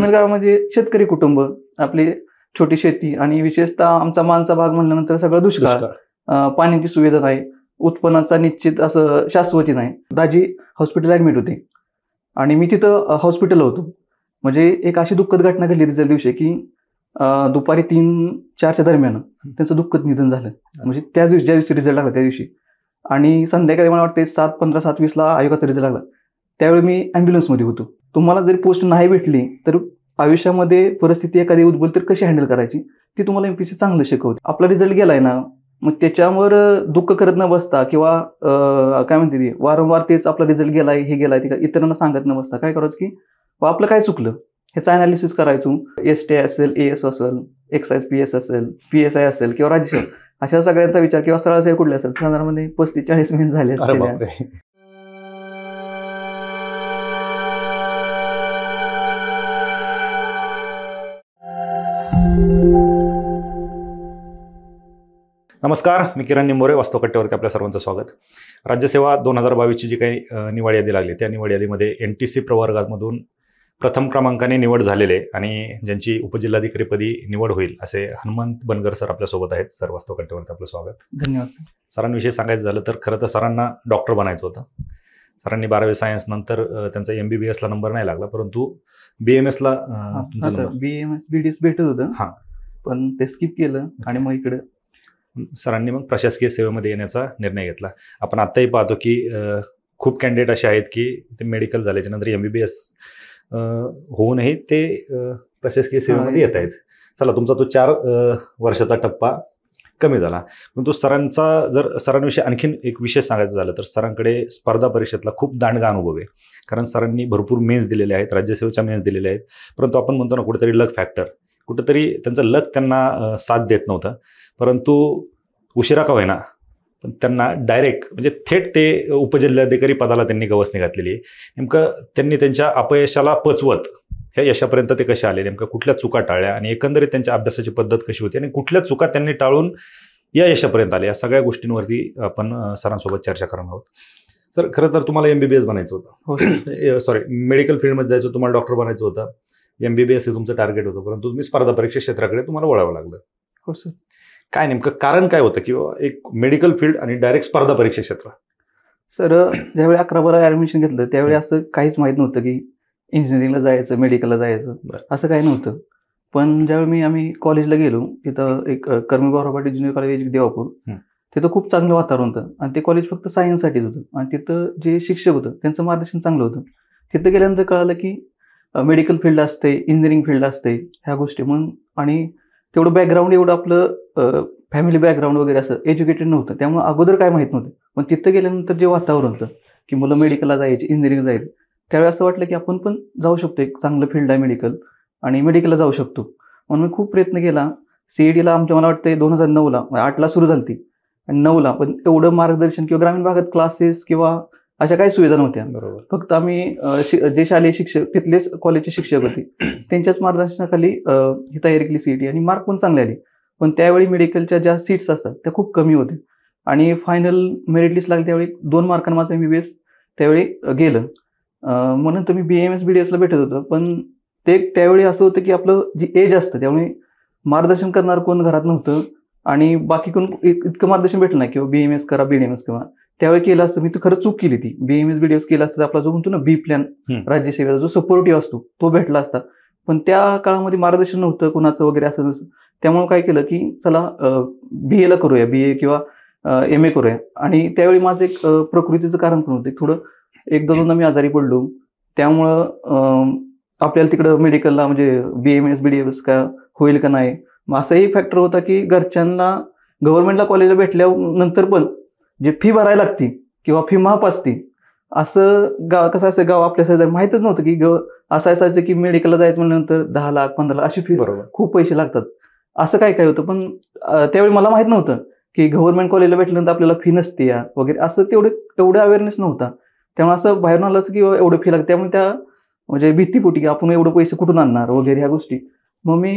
ग्रामीण गावामध्ये शेतकरी कुटुंब आपली छोटी शेती आणि विशेषतः आमचा मानचा भाग म्हणल्यानंतर सगळं दुष्काळ. पाण्याची सुविधा नाही उत्पन्नाचा निश्चित असं शाश्वती नाही. दाजी हॉस्पिटल ऍडमिट होते. आणि मी तिथं हॉस्पिटल होतो. म्हणजे एक अशी दुःखद घटना घडली रिझल्ट दिवशी की दुपारी तीन चारच्या दरम्यान त्यांचं दुःखद निधन झालं. म्हणजे त्याच दिवशी ज्या दिवशी रिझल्ट लागला त्या दिवशी. आणि संध्याकाळी मला वाटते सात पंधरा सात वीसला आयोगाचा रिझल्ट लागला. त्यावेळी मी ॲम्ब्युलन्समध्ये होतो. तुम्हाला जरी पोस्ट नाही भेटली तर आयुष्यामध्ये परिस्थिती एखादी उद्भवली तर कशी हँडल करायची? ती तुम्हाला एमपीसी चांगलं शिकवते. आपला रिझल्ट गेलाय ना मग त्याच्यावर दुःख करत न बसता किंवा काय म्हणते ती वारंवार तेच आपला रिझल्ट गेलाय हे गेलाय ते इतरांना सांगत न बसता काय करायचं की आपलं काय चुकलं? ह्याचं अनालिसिस करायचो. एस टी असेल ए एस असेल एक्साईज पी एस असेल पी एस आय असेल किंवा राज्य अशा सगळ्यांचा विचार किंवा सरळ कुठल्या कुठले असेल साधारणपणे पस्तीस चाळीस मिनिट झाले असतील. नमस्कार मी किरण निंबोरे वास्तव कट्ट्यावरती आपल्या सर्वांचं स्वागत. राज्यसेवा दोन हजार बावीसची जी काही निवड यादी लागली त्या निवड यादीमध्ये एन टी सी प्रवर्गामधून प्रथम क्रमांकाने निवड झालेले आणि ज्यांची उपजिल्हाधिकारीपदी निवड होईल असे हनुमंत बनगर सर आपल्यासोबत आहेत. सर वास्तव कट्ट्यावरती आपलं स्वागत. धन्यवाद सर. सरांविषयी सांगायचं झालं तर खरं तर सरांना डॉक्टर बनायचं होतं. सरांनी बारावी सायन्स नंतर त्यांचा एम बी बी एसला नंबर नाही लागला परंतु B M एसला B M S B D S भेटत होतं. हा. पण ते स्किप केलं आणि मग इकडे सरांनी मग प्रशासकीय सेवेमध्ये येण्याचा निर्णय घेतला. आपण आत्ताही पाहतो की खूप कॅन्डिडेट असे आहेत की ते मेडिकल झाल्याच्यानंतर एम बी बी एस होऊनही ते प्रशासकीय सेवेमध्ये येत आहेत. चला तुमचा तो चार वर्षाचा टप्पा. कमी झाला. परंतु सरांचा जर सरांविषयी आणखीन एक विशेष सांगायचं झालं तर सरांकडे स्पर्धा परीक्षेतला खूप दांडगा अनुभव आहे. कारण सरांनी भरपूर मेन्स दिलेले आहेत राज्यसेवेच्या मेन्स दिलेल्या आहेत. परंतु आपण म्हणतो ना कुठेतरी लक फॅक्टर. कुठंतरी त्यांचं लक त्यांना साथ देत नव्हतं. परंतु उशिरा का होईना पण त्यांना डायरेक्ट म्हणजे थेट ते उपजिल्हाधिकारी पदाला त्यांनी गवसणी घातलेली आहे. नेमकं त्यांनी त्यांच्या अपयशाला पचवत ह्या यशापर्यंत ते कसे आले? नेमकं कुठल्या चुका टाळल्या? आणि एकंदरीत त्यांच्या अभ्यासाची पद्धत कशी होती? आणि कुठल्या चुका त्यांनी टाळून या यशापर्यंत आले? या सगळ्या गोष्टींवरती आपण सरांसोबत चर्चा करणार आहोत. सर खरं तर तुम्हाला एम बी बी एस बनायचं. होतं. सॉरी. मेडिकल फील्डमध्ये जायचं तुम्हाला डॉक्टर बनायचं होतं. एम बी बी एस हे तुमचं टार्गेट होतं परंतु तुम्ही स्पर्धा परीक्षा क्षेत्राकडे तुम्हाला वळावं लागलं. हो सर. काय नेमकं कारण काय होतं? किंवा एक मेडिकल फील्ड आणि डायरेक्ट स्पर्धा परीक्षा क्षेत्र. सर ज्यावेळी अकरा बारा ऍडमिशन घेतलं त्यावेळी असं काहीच माहीत नव्हतं की इंजिनिअरिंगला जायचं मेडिकलला जायचं. असं काही नव्हतं. पण ज्यावेळी मी आम्ही कॉलेजला गेलो तिथं एक कर्मी गौरवापाटी ज्युनियर कॉलेज देवापूर. तिथं खूप चांगलं वातावरण होतं. आणि ते कॉलेज फक्त सायन्ससाठीच होतं. आणि तिथं जे शिक्षक होतं त्यांचं मार्गदर्शन चांगलं होतं. तिथं गेल्यानंतर कळालं की मेडिकल फील्ड असते इंजिनिअरिंग फील्ड असते ह्या गोष्टी. मग आणि तेवढं बॅकग्राऊंड एवढं आपलं फॅमिली बॅकग्राऊंड वगैरे असं एज्युकेटेड नव्हतं. त्यामुळे अगोदर काय माहीत नव्हतं. पण तिथं गेल्यानंतर जे वातावरण होतं की मुलं मेडिकलला जायची इंजिनिअरिंग जायची त्यावेळी असं वाटलं की आपण पण जाऊ शकतो एक चांगलं फील्ड आहे मेडिकल आणि मेडिकलला जाऊ शकतो. म्हणून मी खूप प्रयत्न केला. सीईडीला आमच्या मला वाटतं दोन हजार नऊला म्हणजे आठला सुरू झाली ती आणि नऊला पण एवढं मार्गदर्शन किंवा ग्रामीण भागात क्लासेस किंवा अशा काही सुविधा नव्हत्या. बरोबर. फक्त आम्ही जे शालेय शिक्षक तिथलेच कॉलेजचे शिक्षक होते. त्यांच्याच मार्गदर्शनाखाली ही तयारी केली सीईटी आणि मार्क पण चांगले आले. पण त्यावेळी मेडिकलच्या ज्या सीट्स असतात त्या खूप कमी होत्या. आणि फायनल मेरिट लिस्ट लागली त्यावेळी दोन मार्कांना माझं एम बी बी एस त्यावेळी गेलं. म्हणून तुम्ही B M S B D एसला भेटत होतं. पण ते त्यावेळी असं होतं की आपलं जी एज असतं त्यामुळे मार्गदर्शन करणार कोण घरात नव्हतं आणि बाकी कोण इत- इतकं मार्गदर्शन भेटलं नाही किंवा बी एम एस करा बी डी एम एस किंवा त्यावेळी केलं असतं मी तर खरंच चूक केली ती. B M S B D S केला असतं आपला जो म्हणतो ना बी प्लॅन. राज्यसेवेचा जो सपोर्टिव्ह असतो तो भेटला असता. पण त्या काळामध्ये मार्गदर्शन नव्हतं कोणाचं वगैरे असं नसतं. त्यामुळे काय केलं की चला बी एला करूया. बी ए किंवा एम ए करूया. आणि त्यावेळी माझं एक प्रकृतीचं कारण पण होतं. थोडं एकदा दोनदा मी आजारी पडलो. त्यामुळं आपल्याला तिकडं मेडिकलला म्हणजे B M S B D S का होईल का नाही? मग असाही फॅक्टर होता की घरच्यांना गव्हर्नमेंटला कॉलेजला भेटल्यानंतर पण जे फी भरायला लागती किंवा फी माफ असती असं गाव कसं असं गाव आपल्या माहीतच नव्हतं की ग असं असायचं की मेडिकलला जायचं म्हणल्यानंतर दहा लाख पंधरा लाख अशी फी बरोबर. खूप पैसे लागतात. असं काय काय होतं? पण त्यावेळी मला माहीत नव्हतं की गव्हर्नमेंट कॉलेजला भेटल्यानंतर आपल्याला फी नसते या वगैरे. असं तेवढं तेवढं अवेअरनेस नव्हता. त्यामुळे असं बाहेरून आलंच की एवढं फी लागते त्यामुळे त्या म्हणजे भीतीपोटी की आपण एवढं पैसे कुठून आणणार वगैरे ह्या गोष्टी. मग मी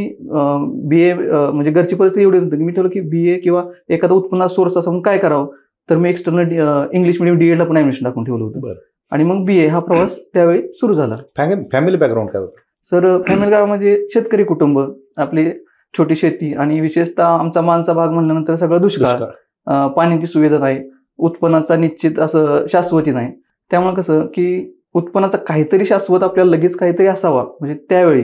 बी ए म्हणजे घरची परिस्थिती एवढी होती की मी ठेवलं की बी ए किंवा एखादा उत्पन्नाचा सोर्स असं काय करावं? तर मी एक्सटर्नल इंग्लिश मिडियम डी एडला पण ऍडमिशन टाकून ठेवलं होतं. आणि मग बी ए हा प्रवास त्यावेळी सुरू झाला. फॅमिली बॅकग्राऊंड काय होतं? सर फॅमिली गावामध्ये शेतकरी कुटुंब आपली छोटी शेती आणि विशेषतः आमचा मानचा भाग म्हणल्यानंतर सगळं दुष्काळ. पाण्याची सुविधा नाही उत्पन्नाचा निश्चित असं शाश्वती नाही. त्यामुळे कसं की उत्पन्नाचा काहीतरी शाश्वत आपल्याला लगेच काहीतरी असावा. म्हणजे त्यावेळी.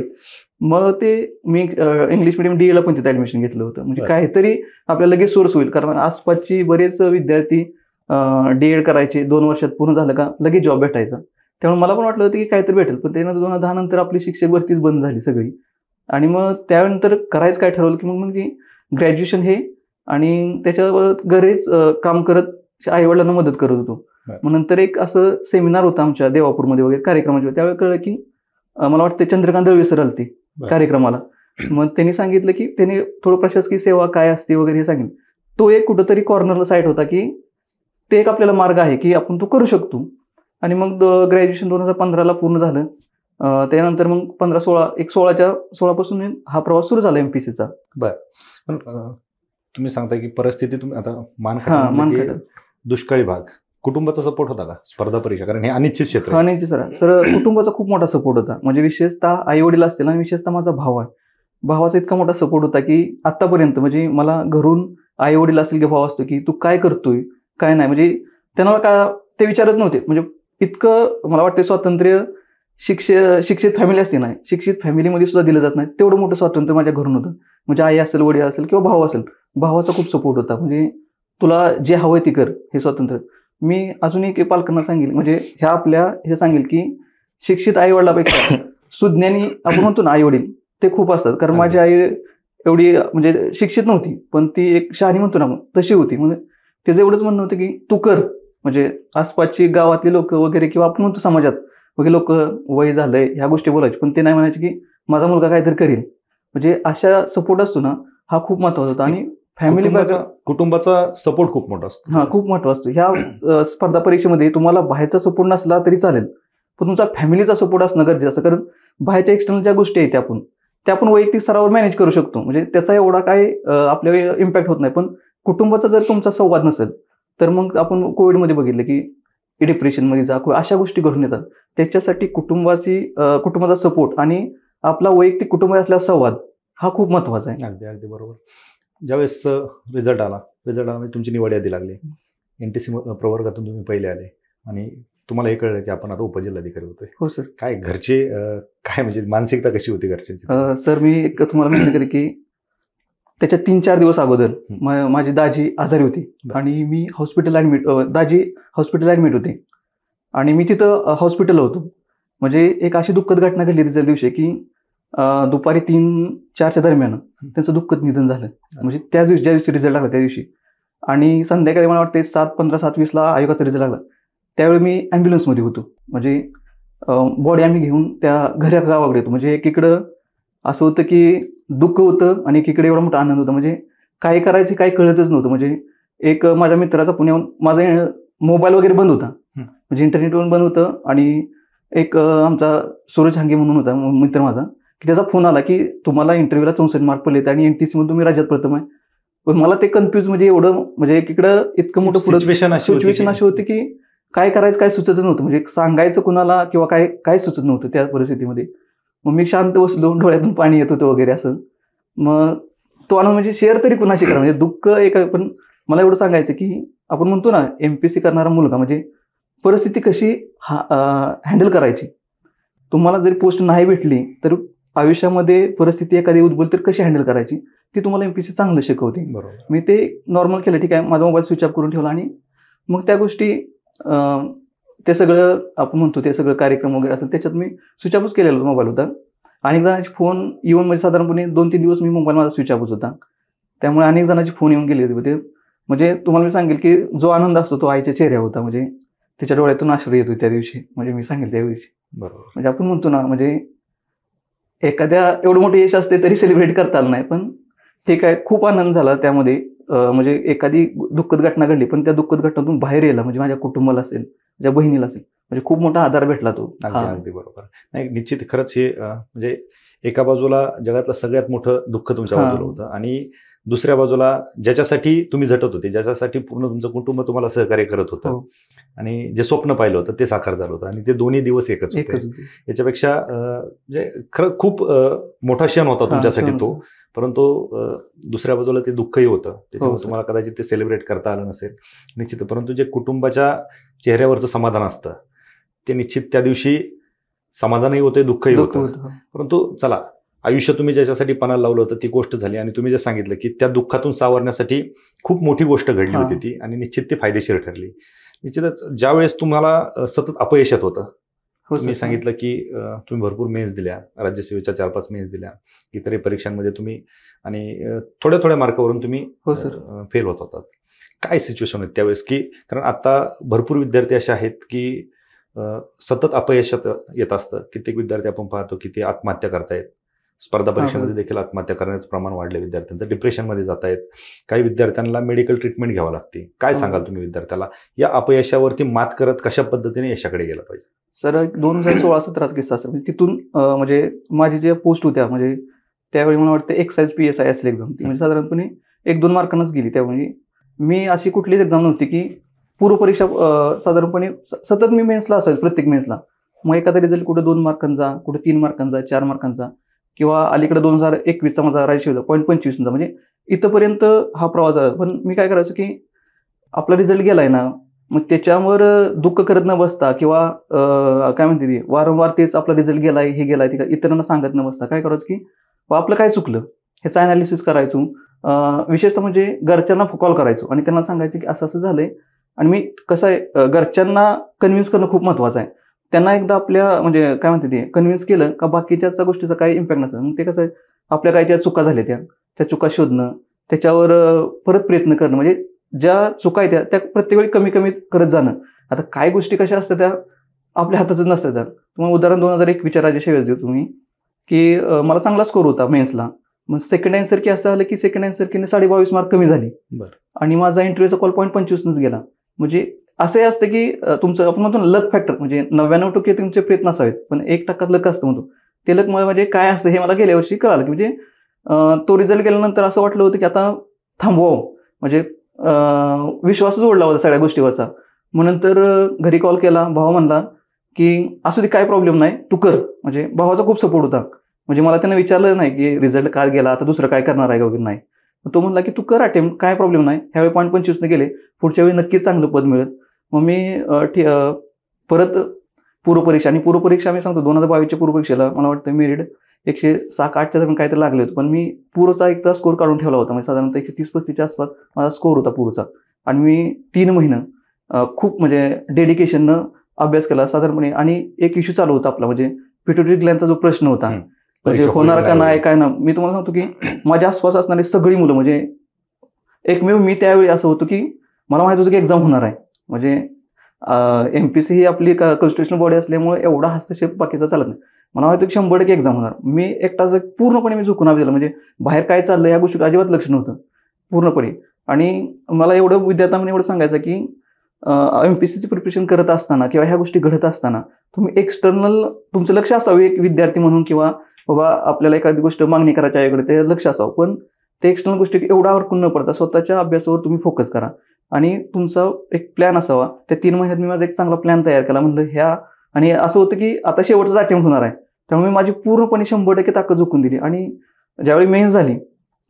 मग ते मी इंग्लिश मिडियम डी ला पण तिथे ऍडमिशन घेतलं होतं. म्हणजे. काहीतरी आपल्याला लगेच सोर्स होईल. कारण आसपासची बरेच विद्यार्थी डी एड करायचे. दोन वर्षात पूर्ण झालं का लगेच जॉब भेटायचा. त्यामुळे मला पण वाटलं होतं की काहीतरी भेटेल. पण त्यानंतर दोन हजार दहा नंतर आपली शिक्षक भरतीच बंद झाली सगळी. आणि मग त्यानंतर करायचं काय ठरवलं की मग मग ग्रॅज्युएशन हे आणि त्याच्यावर घरीच काम करत आई वडिलांना मदत करत होतो. मग नंतर एक असं सेमिनार होता आमच्या देवापूरमध्ये वगैरे कार्यक्रमाच्या त्यावेळी कळलं की मला वाटतं चंद्रकांत दळवी सर आलते बरं. कार्यक्रमाला. मग त्यांनी सांगितलं की त्यांनी थोडं प्रशासकीय सेवा काय असते वगैरे हे सांगितलं. तो एक कुठंतरी कॉर्नरला साईट होता की ते एक आपल्याला मार्ग आहे की आपण तो करू शकतो. आणि मग ग्रॅज्युएशन दोन हजार पंधराला पूर्ण झालं. त्यानंतर मग पंधरा सोळा एक सोळाच्या सोळापासून हा प्रवास सुरू झाला एमपीसीचा पण अं, तुम्ही सांगताय की परिस्थिती तुम्ही आता मानखटाव मानखट दुष्काळी भाग. कुटुंबाचा सपोर्ट होता का? स्पर्धा परीक्षा कारण हे अनिश्चित क्षेत्र हा आहे. सर. सर कुटुंबाचा खूप मोठा सपोर्ट होता. म्हणजे विशेषतः आई वडील असतील आणि विशेषतः माझा भाव आहे. भावाचा इतका मोठा सपोर्ट होता की आतापर्यंत म्हणजे मला घरून आई वडील असेल की भाव असतो की तू काय करतोय काय नाही. म्हणजे त्यांना का ते विचारत नव्हते. म्हणजे इतकं मला वाटतं स्वातंत्र्य शिक्ष शिक्षित फॅमिली असते नाही शिक्षित फॅमिलीमध्ये सुद्धा दिलं जात नाही. तेवढं मोठं स्वातंत्र्य माझ्या घरून होतं. म्हणजे आई असेल वडील असेल किंवा भाऊ असेल भावाचा खूप सपोर्ट होता. म्हणजे तुला जे हवंय ते कर हे स्वातंत्र्य. मी अजून एक पालकांना सांगेल. म्हणजे ह्या आपल्या हे सांगेल की शिक्षित आई वडिलापेक्षा सुज्ञानी आपण म्हणतो ना आई वडील ते खूप असतात. कारण माझी आई एवढी म्हणजे शिक्षित नव्हती पण ती एक शहाणी म्हणतो ना तशी होती. म्हणजे त्याचं एवढंच म्हणणं होतं की तू कर. म्हणजे आसपासची गावातली लोक वगैरे किंवा आपण म्हणतो समाजात वगैरे लोक वय झालंय ह्या गोष्टी बोलायचे. पण ते नाही म्हणायचे की माझा मुलगा काहीतरी करेल म्हणजे अशा सपोर्ट असतो ना हा खूप महत्त्वाचा होता. आणि फॅमिली कुटुंबाचा सपोर्ट खूप मोठा असतो. हा खूप महत्त्व असतो. ह्या स्पर्धा परीक्षेमध्ये तुम्हाला बाहेरचा सपोर्ट नसला तरी चालेल. पण तुमचा फॅमिलीचा सपोर्ट असणं गरजेचं असतं. कारण बाहेरच्या एक्सटर्नल ज्या गोष्टी आहेत त्या आपण त्या आपण वैयक्तिक स्तरावर मॅनेज करू शकतो. म्हणजे त्याचा एवढा काय अ, आपल्यावर इम्पॅक्ट होत नाही. पण कुटुंबाचा जर तुमचा संवाद नसेल तर मग आपण कोविडमध्ये बघितलं की डिप्रेशनमध्ये जा किंवा अशा गोष्टी घडून येतात. त्याच्यासाठी कुटुंबाची कुटुंबाचा सपोर्ट आणि आपला वैयक्तिक कुटुंब असलेला संवाद हा खूप महत्त्वाचा आहे. अगदी अगदी बरोबर. ज्यावेळेस रिझल्ट आला रिझल्ट आला म्हणजे तुमची निवड यादी लागली. एन टी सी प्रवर्गातून तुम्ही पहिले आले आणि तुम्हाला हे कळलं की आपण आता उपजिल्हाधिकारी होतोय. हो सर. काय घरचे काय म्हणजे मानसिकता कशी होती घरच्यांची अ, सर मी एक तुम्हाला म्हणलं करी की त्याच्या तीन चार दिवस अगोदर मा- माझी दाजी आजारी होती. आणि मी हॉस्पिटल ॲडमिट दाजी हॉस्पिटल ॲडमिट होते. आणि मी तिथं अ, हॉस्पिटलला होतो. म्हणजे एक अशी दुःखद घटना घडली रिझल्ट दिवशी की दुपारी तीन चारच्या दरम्यान त्यांचं दुःखद निधन झालं. म्हणजे त्याच दिवशी ज्या दिवशी रिझल्ट लागला त्या दिवशी. आणि संध्याकाळी मला वाटते सात पंधरा सात वीसला आयोगाचा रिझल्ट लागला. त्यावेळी मी ॲम्ब्युलन्समध्ये होतो. म्हणजे बॉडी आम्ही घेऊन त्या घरा गावाकडे होतो म्हणजे एकीकडं असं होतं की दुःख होतं आणि एकीकडे एवढा मोठा आनंद होता. म्हणजे काय करायचं काय कळतच नव्हतं. म्हणजे एक माझ्या मित्राचा पुण्याहून माझा मोबाईल वगैरे बंद होता. म्हणजे इंटरनेटवरून बंद होतं आणि एक आमचा सूरज हांगे म्हणून होता मित्र माझा. की त्याचा फोन आला की तुम्हाला इंटरव्ह्यूला चौसष्ट मार्क पडलेत आणि एनटीसी मध्ये तुम्ही राज्यात प्रथम आहे. पण मला ते कन्फ्युज म्हणजे एवढं म्हणजे एकीकडं इतकं मोठं सिच्युएशन सिच्युएशन की- अशी होती की काय करायचं काय सुचतच नव्हतं. म्हणजे सांगायचं कुणाला किंवा काय काय सुचत नव्हतं त्या परिस्थितीमध्ये. मग मी शांत बसलो डोळ्यातून पाणी येत होतं वगैरे असं. मग तो आनंद म्हणजे शेअर तरी कुणाशी करा. म्हणजे दुःख एक पण मला एवढं सांगायचं की आपण म्हणतो ना एमपीसी करणारा मुलगा म्हणजे परिस्थिती कशी हँडल करायची. तुम्हाला जरी पोस्ट नाही भेटली तर आयुष्यामध्ये परिस्थिती एखादी उद्भवली तर कशी हँडल करायची? ती तुम्हाला एमपीसी चांगलं शिकवते. मी ते नॉर्मल केलं ठीक आहे. माझा मोबाईल स्विच ऑफ करून ठेवला आणि मग त्या गोष्टी ते सगळं आपण म्हणतो ते सगळं कार्यक्रम वगैरे असेल त्याच्यात मी स्विच ऑफच केलेला मोबाईल होता. अनेक जणांचे फोन येऊन म्हणजे साधारणपणे दोन तीन दिवस मी मोबाईल माझा स्विच ऑफच होता. त्यामुळे अनेक जणांचे फोन येऊन गेले होते. म्हणजे तुम्हाला मी सांगेल की जो आनंद असतो तो आईच्या चेहऱ्यावर होता. म्हणजे तिच्या डोळ्यातून आश्रय येतो त्या दिवशी. म्हणजे मी सांगेल त्या दिवशी. बरोबर. म्हणजे आपण म्हणतो ना म्हणजे एखाद्या एवढं मोठं यश असते तरी सेलिब्रेट करता आलं नाही. पण ठीक आहे खूप आनंद झाला त्यामध्ये. म्हणजे एखादी दुःखद घटना घडली पण त्या दुःखद घटनातून बाहेर यायला म्हणजे माझ्या कुटुंबाला असेल माझ्या बहिणीला असेल म्हणजे खूप मोठा आधार भेटला तो. अगदी बरोबर. नाही निश्चित खरंच हे म्हणजे एका बाजूला जगातलं सगळ्यात मोठं दुःख तुमच्या. बाजूला होतं. आणि दुसऱ्या बाजूला ज्याच्यासाठी तुम्ही झटत होते ज्याच्यासाठी पूर्ण तुमचं कुटुंब तुम्हाला सहकार्य करत होतं हो. आणि जे स्वप्न पाहिलं होतं ते साकार झालं होतं आणि ते दोन्ही दिवस एकच होते. याच्यापेक्षा म्हणजे खरं खूप मोठा क्षण होता हा, तुमच्यासाठी तो. परंतु दुसऱ्या बाजूला ते दुःखही होतं त्याच्यामुळे सर. तुम्हाला कदाचित ते सेलिब्रेट करता आलं नसेल निश्चित परंतु जे कुटुंबाच्या चेहऱ्यावरचं समाधान असतं ते निश्चित त्या दिवशी समाधानही होते दुःखही दुःख होतं होतं. परंतु चला आयुष्य तुम्ही ज्याच्यासाठी पणाला लावलं होतं ती गोष्ट झाली. आणि तुम्ही जे सांगितलं की त्या दुःखातून सावरण्यासाठी खूप मोठी गोष्ट घडली. होती ती. आणि निश्चित ती फायदेशीर ठरली. निश्चितच ज्यावेळेस तुम्हाला सतत अपयश येत होतं हो सर. सांगितलं की तुम्ही भरपूर मेन्स दिल्या राज्यसेवेच्या चार पाच मेन्स दिल्या इतरही परीक्षांमध्ये तुम्ही आणि थोड्या थोड्या मार्कावरून तुम्ही हो सर. फेल होत होतात. काय सिच्युएशन होती त्यावेळेस की कारण आता भरपूर विद्यार्थी असे आहेत की सतत अपयशात येत असतं. कित्येक विद्यार्थी आपण पाहतो की ते आत्महत्या करतायत. स्पर्धा परीक्षेमध्ये देखील आत्महत्या करण्याचं प्रमाण वाढलं विद्यार्थ्यांचं. डिप्रेशनमध्ये जात आहेत. काही विद्यार्थ्यांना मेडिकल ट्रीटमेंट घ्यावं लागते. काय. सांगाल तुम्ही विद्यार्थ्याला? या अपयशावरती मात करत कशा पद्धतीने यशाकडे गेलं पाहिजे? सर दोन हजार सोळा सतराचा किस्सा सर. म्हणजे तिथून म्हणजे माझी ज्या पोस्ट होत्या म्हणजे त्यावेळी मला वाटतं एक्साईज पी एस आय असेल एक्झाम ती. म्हणजे साधारणपणे एक दोन मार्कांनाच गेली त्यावेळी. मी अशी कुठलीच एक्झाम नव्हती की पूर्वपरीक्षा साधारणपणे सतत मी मेन्सला असायचो प्रत्येक मेन्सला मग एखादा रिझल्ट कुठे दोन मार्कांचा कुठे तीन मार्कांचा चार मार्कांचा. किंवा अलीकडे दोन हजार एकवीसचा माझा राज्य होता पॉईंट पंचवीसचा. म्हणजे इथंपर्यंत हा प्रवास झाला. पण मी काय करायचो की आपला रिझल्ट गेलाय ना मग त्याच्यावर दुःख करत न बसता किंवा काय म्हणते ती वारंवार तेच आपला रिझल्ट गेलाय हे गेलाय ते काय- इतरांना सांगत न बसता काय करायचं की बा आपलं काय चुकलं? ह्याचं अनालिसिस करायचो. विशेषतः म्हणजे घरच्यांना कॉल करायचो आणि त्यांना सांगायचं की असं असं झालंय. आणि मी कसं आहे घरच्यांना कन्व्हिन्स करणं खूप महत्त्वाचं आहे. त्यांना एकदा आपल्या म्हणजे काय म्हणते ते कन्व्हिन्स केलं का बाकीच्या गोष्टीचा काही इम्पॅक्ट नसतं मग ते कसं आहे आपल्या काही ज्या चुका झाल्या त्या त्या चुका शोधणं त्याच्यावर परत प्रयत्न करणं म्हणजे ज्या चुका आहेत त्या त्या प्रत्येक वेळी कमी कमी करत जाणं. आता काय गोष्टी कशा असतात त्या आपल्या हातातच नसतात त्या. तुम्हाला उदाहरण दोन हजार एक विचाराच्या शेवेस देऊ तुम्ही की मला चांगला स्कोर होता मेन्सला. मग सेकंड आन्सर की असं आलं की सेकंड आन्सर की साडे बावीस मार्क कमी झाली. बरं. आणि माझा इंटरव्ह्यूचा कॉल पॉईंट पंचवीसनच गेला. म्हणजे असे असतं की तुमचं आपण म्हणतो लक फॅक्टर म्हणजे नव्याण्णव टक्के तुमचे प्रयत्न असावेत पण एक टक्का लक असतं म्हणतो. ते लक म्हणजे काय असतं हे मला गेल्या वर्षी कळालं की म्हणजे तो रिझल्ट गेल्यानंतर असं वाटलं होतं की आता थांबवावं. म्हणजे विश्वासच ओढला होता सगळ्या गोष्टीवरचा. मग नंतर घरी कॉल केला भाऊ म्हणला की असू दे काय प्रॉब्लेम नाही तू कर. म्हणजे भावाचा खूप सपोर्ट होता. म्हणजे मला त्यांना विचारलं नाही की रिझल्ट काय गेला आता दुसरं काय करणार आहे वगैरे? नाही. तो म्हणला की तू कर अटेम्प्ट काय प्रॉब्लेम नाही. ह्यावेळी पॉईंट पंचवीसने गेले. पुढच्या वेळी नक्कीच चांगलं पद मिळेल. मग मी परत पूर्वपरीक्षा आणि पूर्वपरीक्षा मी सांगतो दोन हजार बावीसच्या पूर्वपरीक्षेला मला वाटतं मेरिट एकशे सात आठच्या दरम्यान काहीतरी लागले होते. पण मी पूर्वचा एक तास स्कोर काढून ठेवला होता. म्हणजे साधारणतः एकशे तीस पस्तीसच्या आसपास माझा स्कोर होता पूर्वचा. आणि मी तीन महिनं खूप म्हणजे डेडिकेशननं अभ्यास केला साधारणपणे. आणि एक इश्यू चालू होता आपला म्हणजे पिट्युटरी ग्लॅनचा जो प्रश्न होता. म्हणजे होणार का नाही काय ना मी तुम्हाला सांगतो की माझ्या आसपास असणारी सगळी मुलं म्हणजे एकमेव मी त्यावेळी असं होतं की मला माहीत होतं की एक्झाम होणार आहे. म्हणजे एम पी सी ही आपली कॉन्स्टिट्युशनल बॉडी असल्यामुळे एवढा हस्तक्षेप बाकीचा चालत नाही. मला वाटतं शंभर टक्के एक्झाम होणार. मी एकटाच पूर्णपणे मी झुकून दिलं म्हणजे बाहेर काय चाललंय या गोष्टी अजिबात लक्ष नव्हतं. पूर्णपणे. आणि मला एवढं विद्यार्थ्यांना एवढं सांगायचं की एम पी सीची प्रिपरेशन करत असताना किंवा ह्या गोष्टी घडत असताना तुम्ही एक्सटर्नल तुमचं लक्ष असावं एक विद्यार्थी म्हणून किंवा बाबा आपल्याला एखादी गोष्ट मागणी करायची आहे ते लक्ष असावं. पण ते एक्सटर्नल गोष्टी एवढा अडकून न पडता स्वतःच्या अभ्यासावर तुम्ही फोकस करा. आणि तुमचा एक प्लॅन असावा. त्या तीन महिन्यात मी माझा एक चांगला प्लॅन तयार केला. म्हणलं ह्या आणि असं होतं की आता शेवटचा अटेम्प्ट होणार आहे. त्यामुळे मी माझी पूर्णपणे शंभर टक्के ताकद झुकून दिली. आणि ज्यावेळी मेन्स झाली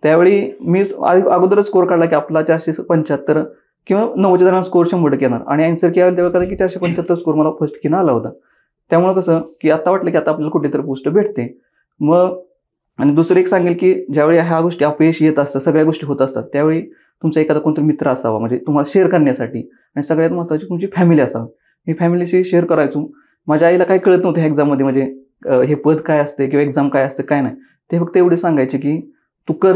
त्यावेळी मी अगोदरच स्कोर काढला की आपला चारशे पंच्याहत्तर किंवा नव्वदच्या दरम्यान स्कोर शंभर टक्के येणार. आणि आन्सर केला तेव्हा की चारशे पंच्याहत्तर स्कोर मला फर्स्ट किन आला होता. त्यामुळे कसं की आता वाटलं की आता आपल्याला कुठेतरी पोस्ट भेटते. मग आणि दुसरं एक सांगेल की ज्यावेळी ह्या गोष्टी अपयश येत असतात सगळ्या गोष्टी होत असतात त्यावेळी तुमचा एखादा कोणतरी मित्र असावा म्हणजे तुम्हाला शेअर करण्यासाठी. आणि सगळ्यात महत्त्वाची तुमची फॅमिली असावी. मी फॅमिलीशी शेअर करायचो. माझ्या आईला काही कळत नव्हतं ह्या एक्झाममध्ये म्हणजे हे पद काय असते किंवा एक्झाम काय असते काय नाही. ते फक्त एवढे सांगायचे की तू कर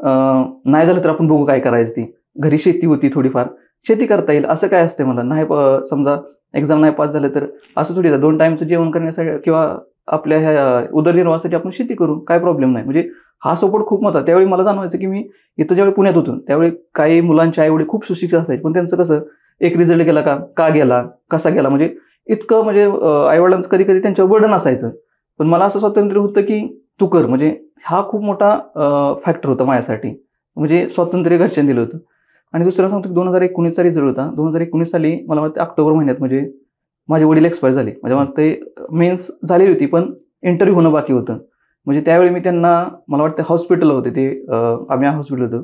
नाही झालं तर आपण बघू काय करायचं. ती घरी शेती होती थोडीफार. शेती करता येईल असं काय असते मला? नाही समजा एक्झाम नाही पास झालं तर असं थोडी दोन टाईमचं जेवण करण्यासाठी किंवा आपल्या ह्या उदरनिर्वाहासाठी आपण शेती करू काय प्रॉब्लेम नाही. म्हणजे हा सपोर्ट खूप मोठा त्यावेळी मला जाणवायचं की मी इथं ज्यावेळी पुण्यात होतो त्यावेळी काही मुलांचे आईवडील खूप सुशिक्षित असायचे. पण त्यांचं कसं एक रिझल्ट गेला का का गेला कसा गेला? म्हणजे इतकं म्हणजे आईवडिलांचं कधी कधी त्यांच्यावर बर्डन असायचं. पण मला असं स्वातंत्र्य होतं की तू कर. म्हणजे हा खूप मोठा फॅक्टर होता माझ्यासाठी. म्हणजे स्वातंत्र्य घरच्यांनी दिलं होतं. आणि दुसरं सांगतो की दोन हजार एकोणीसचा रिझल्ट होता. दोन हजार एकोणीस साली मला वाटतं ऑक्टोबर महिन्यात म्हणजे माझे वडील एक्सपायर झाले. म्हणजे मला ते मेन्स झालेली होती पण इंटरव्ह्यू होणं बाकी होतं. म्हणजे त्यावेळी मी त्यांना मला वाटतं हॉस्पिटल होते ते आम्ही हॉस्पिटल होतं.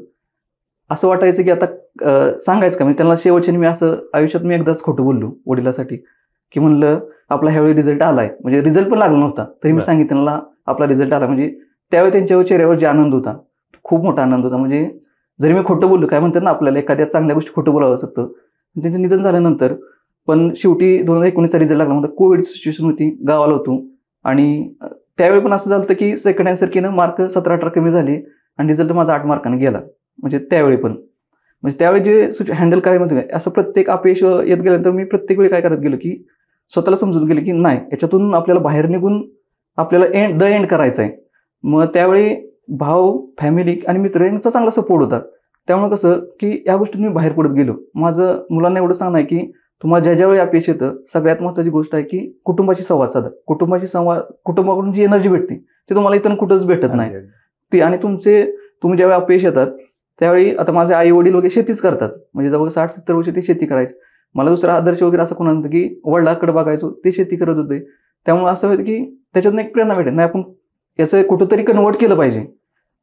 असं वाटायचं की आता सांगायचं का? म्हणजे त्यांना शेवटच्या मी असं आयुष्यात मी एकदाच खोटं बोललो वडिलासाठी. की म्हणलं आपला ह्यावेळी रिझल्ट आलाय. म्हणजे रिझल्ट पण लागला नव्हता. तरी मी. सांगितलं त्यांना आपला रिझल्ट आला. म्हणजे त्यावेळी त्यांच्या चेहऱ्यावर जे आनंद होता खूप मोठा आनंद होता. म्हणजे जरी मी खोटं बोललो काय म्हणतात ना आपल्याला एखाद्या चांगल्या गोष्टी खोटं बोलावं असतं त्यांचं निधन झाल्यानंतर पण शेवटी दोन हजार एकोणीसचा रिझल्ट लागला. म्हणजे कोविड सिच्युएशन होती गावाला होतो. आणि त्यावेळी पण असं झालं होतं की सेकंड सारखीनं मार्क सतरा अठरा कमी झाले आणि रिझल्ट माझा आठ मार्काने गेला. म्हणजे त्यावेळी पण. म्हणजे त्यावेळी जे हँडल करायमध्ये असं प्रत्येक अपयश येत गेल्यानंतर मी प्रत्येक वेळी काय करत गेलो की स्वतःला समजून गेलो की नाही याच्यातून आपल्याला बाहेर निघून आपल्याला एंड द एंड करायचं आहे. मग त्यावेळी भाऊ फॅमिली आणि मित्र यांचा चांगला सपोर्ट होता. त्यामुळे कसं की या गोष्टीत मी बाहेर पडत गेलो. माझं मुलांना एवढं सांगणं आहे की तुम्हाला ज्या ज्यावेळी अपयश येतं सगळ्यात महत्त्वाची गोष्ट आहे की कुटुंबाची संवाद साधा. कुटुंबाची संवाद कुटुंबाकडून जी एनर्जी भेटते ती तुम्हाला इथं कुठंच भेटत नाही. ती आणि तुमचे तुम्ही ज्यावेळी अपयश येतात त्यावेळी आता माझे आई वडील वगैरे शेतीच करतात. म्हणजे जवळ साठ सत्तर वर्ष ते शेती करायचे. मला दुसरा आदर्श वगैरे असं कोणा होतं की वडिलाकडे बघायचो ते शेती करत होते. त्यामुळे असं होतं की त्याच्यातून एक प्रेरणा भेटेल नाही. आपण याचं कुठंतरी कन्वर्ट केलं पाहिजे.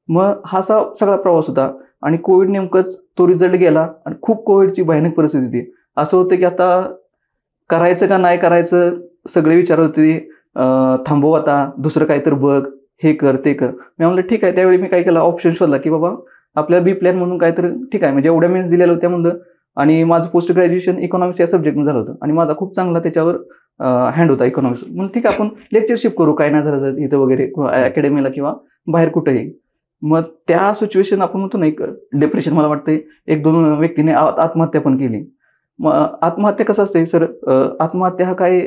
मग हा असा सगळा प्रवास होता. आणि कोविड नेमकंच तो रिझल्ट गेला. आणि खूप कोविडची भयानक परिस्थिती होती. असं होतं की आता करायचं का नाही करायचं सगळे विचार होते थांबव आता दुसरं काहीतरी बघ हे कर ते कर. मी म्हणलं ठीक आहे. त्यावेळी मी काय केलं ऑप्शन शोधला की बाबा आपल्या बी प्लॅन म्हणून काहीतरी ठीक आहे. म्हणजे एवढ्या मेन्स दिलेल्या होत्या म्हणलं. आणि माझं पोस्ट ग्रॅज्युएशन इकॉनॉमिक्स या सब्जेक्टमध्ये झालं होतं. आणि माझा खूप चांगला त्याच्यावर हँड होता इकॉनॉमिक्स म्हणून ठीक आहे आपण लेक्चरशिप करू. काय नाही झालं इथं वगैरे अकॅडमीला किंवा बाहेर कुठेही. मग त्या सिच्युएशन आपण म्हणतो ना एक डिप्रेशन मला वाटतं एक दोन व्यक्तीने आत्महत्या पण केली. आत्महत्या कसं असते सर? आत्महत्या हा काय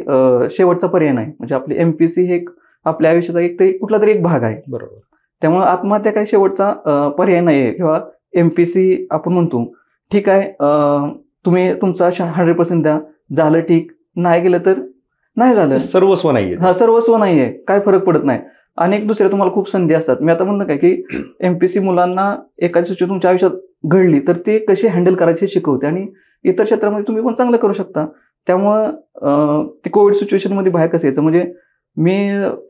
शेवटचा पर्याय नाही. म्हणजे आपली एमपीसी हे एक आपल्या आयुष्याचा एक तरी कुठला तरी एक भाग आहे. बरोबर. त्यामुळे आत्महत्या काही शेवटचा पर्याय नाही आहे. किंवा एमपीसी आपण म्हणतो ठीक आहे तुम्ही तुमचा हंड्रेड पर्सेंट द्या. झालं ठीक. नाही गेलं तर नाही झालं. सर्वस्व नाहीये. हा सर्वस्व नाही आहे काय फरक पडत नाही. अनेक दुसऱ्या तुम्हाला खूप संधी असतात. मी आता म्हणलं काय की एमपीसी मुलांना एखादी सिच्युएशन तुमच्या आयुष्यात घडली तर ते कसे हँडल करायचे शिकवते. आणि इतर क्षेत्रामध्ये तुम्ही पण चांगलं करू शकता. त्यामुळं ते कोविड सिच्युएशनमध्ये बाहेर कसं यायचं? म्हणजे मी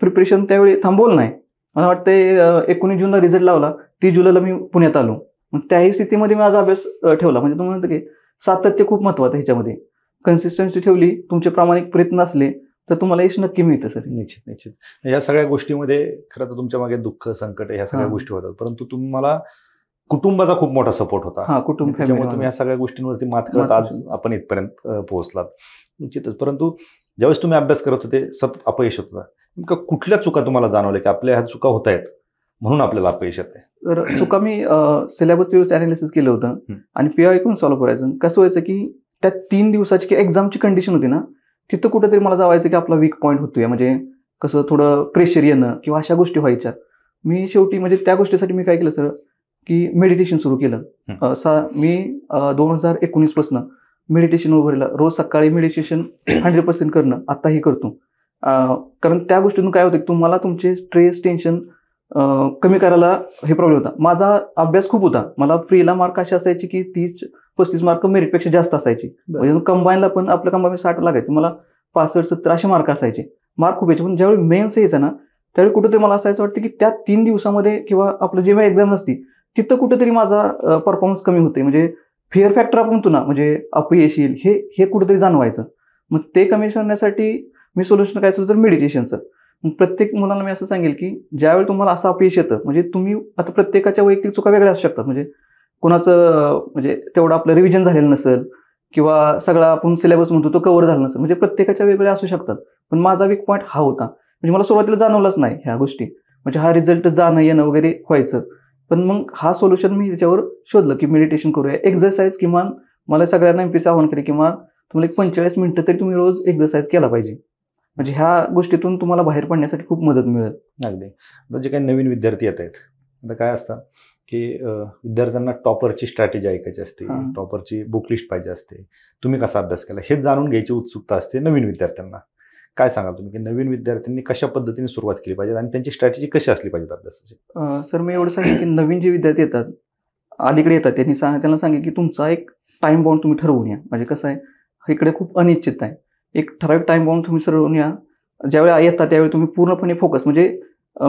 प्रिपरेशन त्यावेळी थांबवलं नाही. मला वाटतं एकोणीस जूनला रिझल्ट लावला. तीस जुलैला मी पुण्यात आलो. मग त्याही स्थितीमध्ये माझा अभ्यास ठेवला. म्हणजे तुम्ही म्हणतो की सातत्य खूप महत्वाचं आहे ह्याच्यामध्ये. कन्सिस्टन्सी ठेवली तुमचे प्रामाणिक प्रयत्न असले तर तुम्हाला यश नक्की मिळतं सर निश्चित निश्चित. या सगळ्या गोष्टीमध्ये खरं तर तुमच्या मागे दुःख संकट ह्या सगळ्या. गोष्टी होतात. परंतु तुम्हाला कुटुंबाचा खूप मोठा सपोर्ट होता. हा कुटुंब तुम्ही या सगळ्या गोष्टींवरती मात करत आज. आपण इथपर्यंत पोहोचलात. निश्चितच. परंतु ज्यावेळेस तुम्ही अभ्यास करत होते सतत अपयश होत होता. नेमकं कुठल्या चुका तुम्हाला जाणवल्या की आपल्या ह्या चुका होत आहेत? म्हणून आपल्याला अपयश येत आहे. तर चुका मी सिलेबस व्यवस्थित अनालिसिस केलं होतं. आणि पीआय पण सॉल्व्ह करायचं? कसं व्हायचं की त्या तीन दिवसाची की एक्झामची कंडिशन होती ना तिथं कुठेतरी मला जावायचं की आपला वीक पॉईंट होतोय. म्हणजे कसं थोडं प्रेशर येणं किंवा अशा गोष्टी व्हायच्या. मी शेवटी म्हणजे त्या गोष्टीसाठी मी काय केलं सर की मेडिटेशन सुरू केलं. हं. अं, सा मी दोन हजार एकोणीसपासून मेडिटेशन उभारलं रोज सकाळी मेडिटेशन हंड्रेड पर्सेंट करणं. आत्ताही करतो. कारण त्या गोष्टीतून काय होतं की तुम्हाला तुमचे स्ट्रेस टेन्शन कमी करायला हे प्रॉब्लेम होता. माझा अभ्यास खूप होता. मला फ्रीला मार्क असे असायचे की तीस पस्तीस मार्क मेरिटपेक्षा जास्त असायचे. म्हणजे कंबाईनला पण आपल्या कंबाईन साठ लागायचे. मला पासष्ट सत्तर असे मार्क असायचे. मार्क खूप यायचे. पण ज्यावेळी मेन्स यायचं ना त्यावेळी कुठेतरी मला असायचं वाटतं की त्या तीन दिवसामध्ये किंवा आपलं जेव्हा एक्झाम असती तिथं कुठेतरी माझा परफॉर्मन्स कमी होते म्हणजे फिअर फॅक्टर आपण म्हणतो ना म्हणजे अपयश येईल हे हे कुठेतरी जाणवायचं. मग ते कमी करण्यासाठी मी सोल्युशन काय सुचलं तर मेडिटेशनचं मग प्रत्येक मुलांना मी असं सांगेल की ज्यावेळी तुम्हाला असं अपयश येतं म्हणजे तुम्ही आता प्रत्येकाच्या वैयक्तिक चुका वेगळ्या असू शकतात. म्हणजे कोणाचं म्हणजे तेवढं आपलं रिव्हिजन झालेलं नसेल किंवा सगळा आपण सिलेबस म्हणतो तो कव्हर झाला नसेल म्हणजे प्रत्येकाच्या वेगळ्या असू शकतात. पण माझा वीक पॉईंट हा होता. म्हणजे मला सुरुवातीला जाणवलाच नाही ह्या गोष्टी. म्हणजे हा रिझल्ट जाणं येणं वगैरे व्हायचं. पण मग हा सोल्युशन मी त्याच्यावर शोधलं की मेडिटेशन करूया. एक्झरसाईज किमान मला सगळ्यांना एमपीचं आव्हान केलं किंवा तुम्हाला एक पंचेचाळीस मिनिटं तरी तुम्ही रोज एक्झरसाईज केला पाहिजे. म्हणजे ह्या गोष्टीतून तुम्हाला बाहेर पडण्यासाठी खूप मदत मिळेल. अगदी. आता जे काही नवीन विद्यार्थी येत आहेत आता काय असतं की विद्यार्थ्यांना टॉपरची स्ट्रॅटेजी ऐकायची असते. टॉपरची बुक लिस्ट पाहिजे असते. तुम्ही कसा अभ्यास केला? हे जाणून घ्यायची उत्सुकता असते नवीन विद्यार्थ्यांना. काय सांगाल तुम्ही? की नवीन विद्यार्थ्यांनी कशा पद्धतीने सुरुवात केली पाहिजे आणि त्यांची स्ट्रॅटेजी कशी असली पाहिजे अभ्यासाची? सर मी एवढं सांगेन की नवीन जे विद्यार्थी येतात अलीकडे येतात त्यांनी सांग त्यांना सांगे की तुमचा एक टाइम बाउंड तुम्ही ठरवून या. म्हणजे कसं आहे इकडे खूप अनिश्चित आहे. एक ठराविक टाइम बाउंड तुम्ही ठरवून या. ज्यावेळी येतात त्यावेळी तुम्ही पूर्णपणे फोकस म्हणजे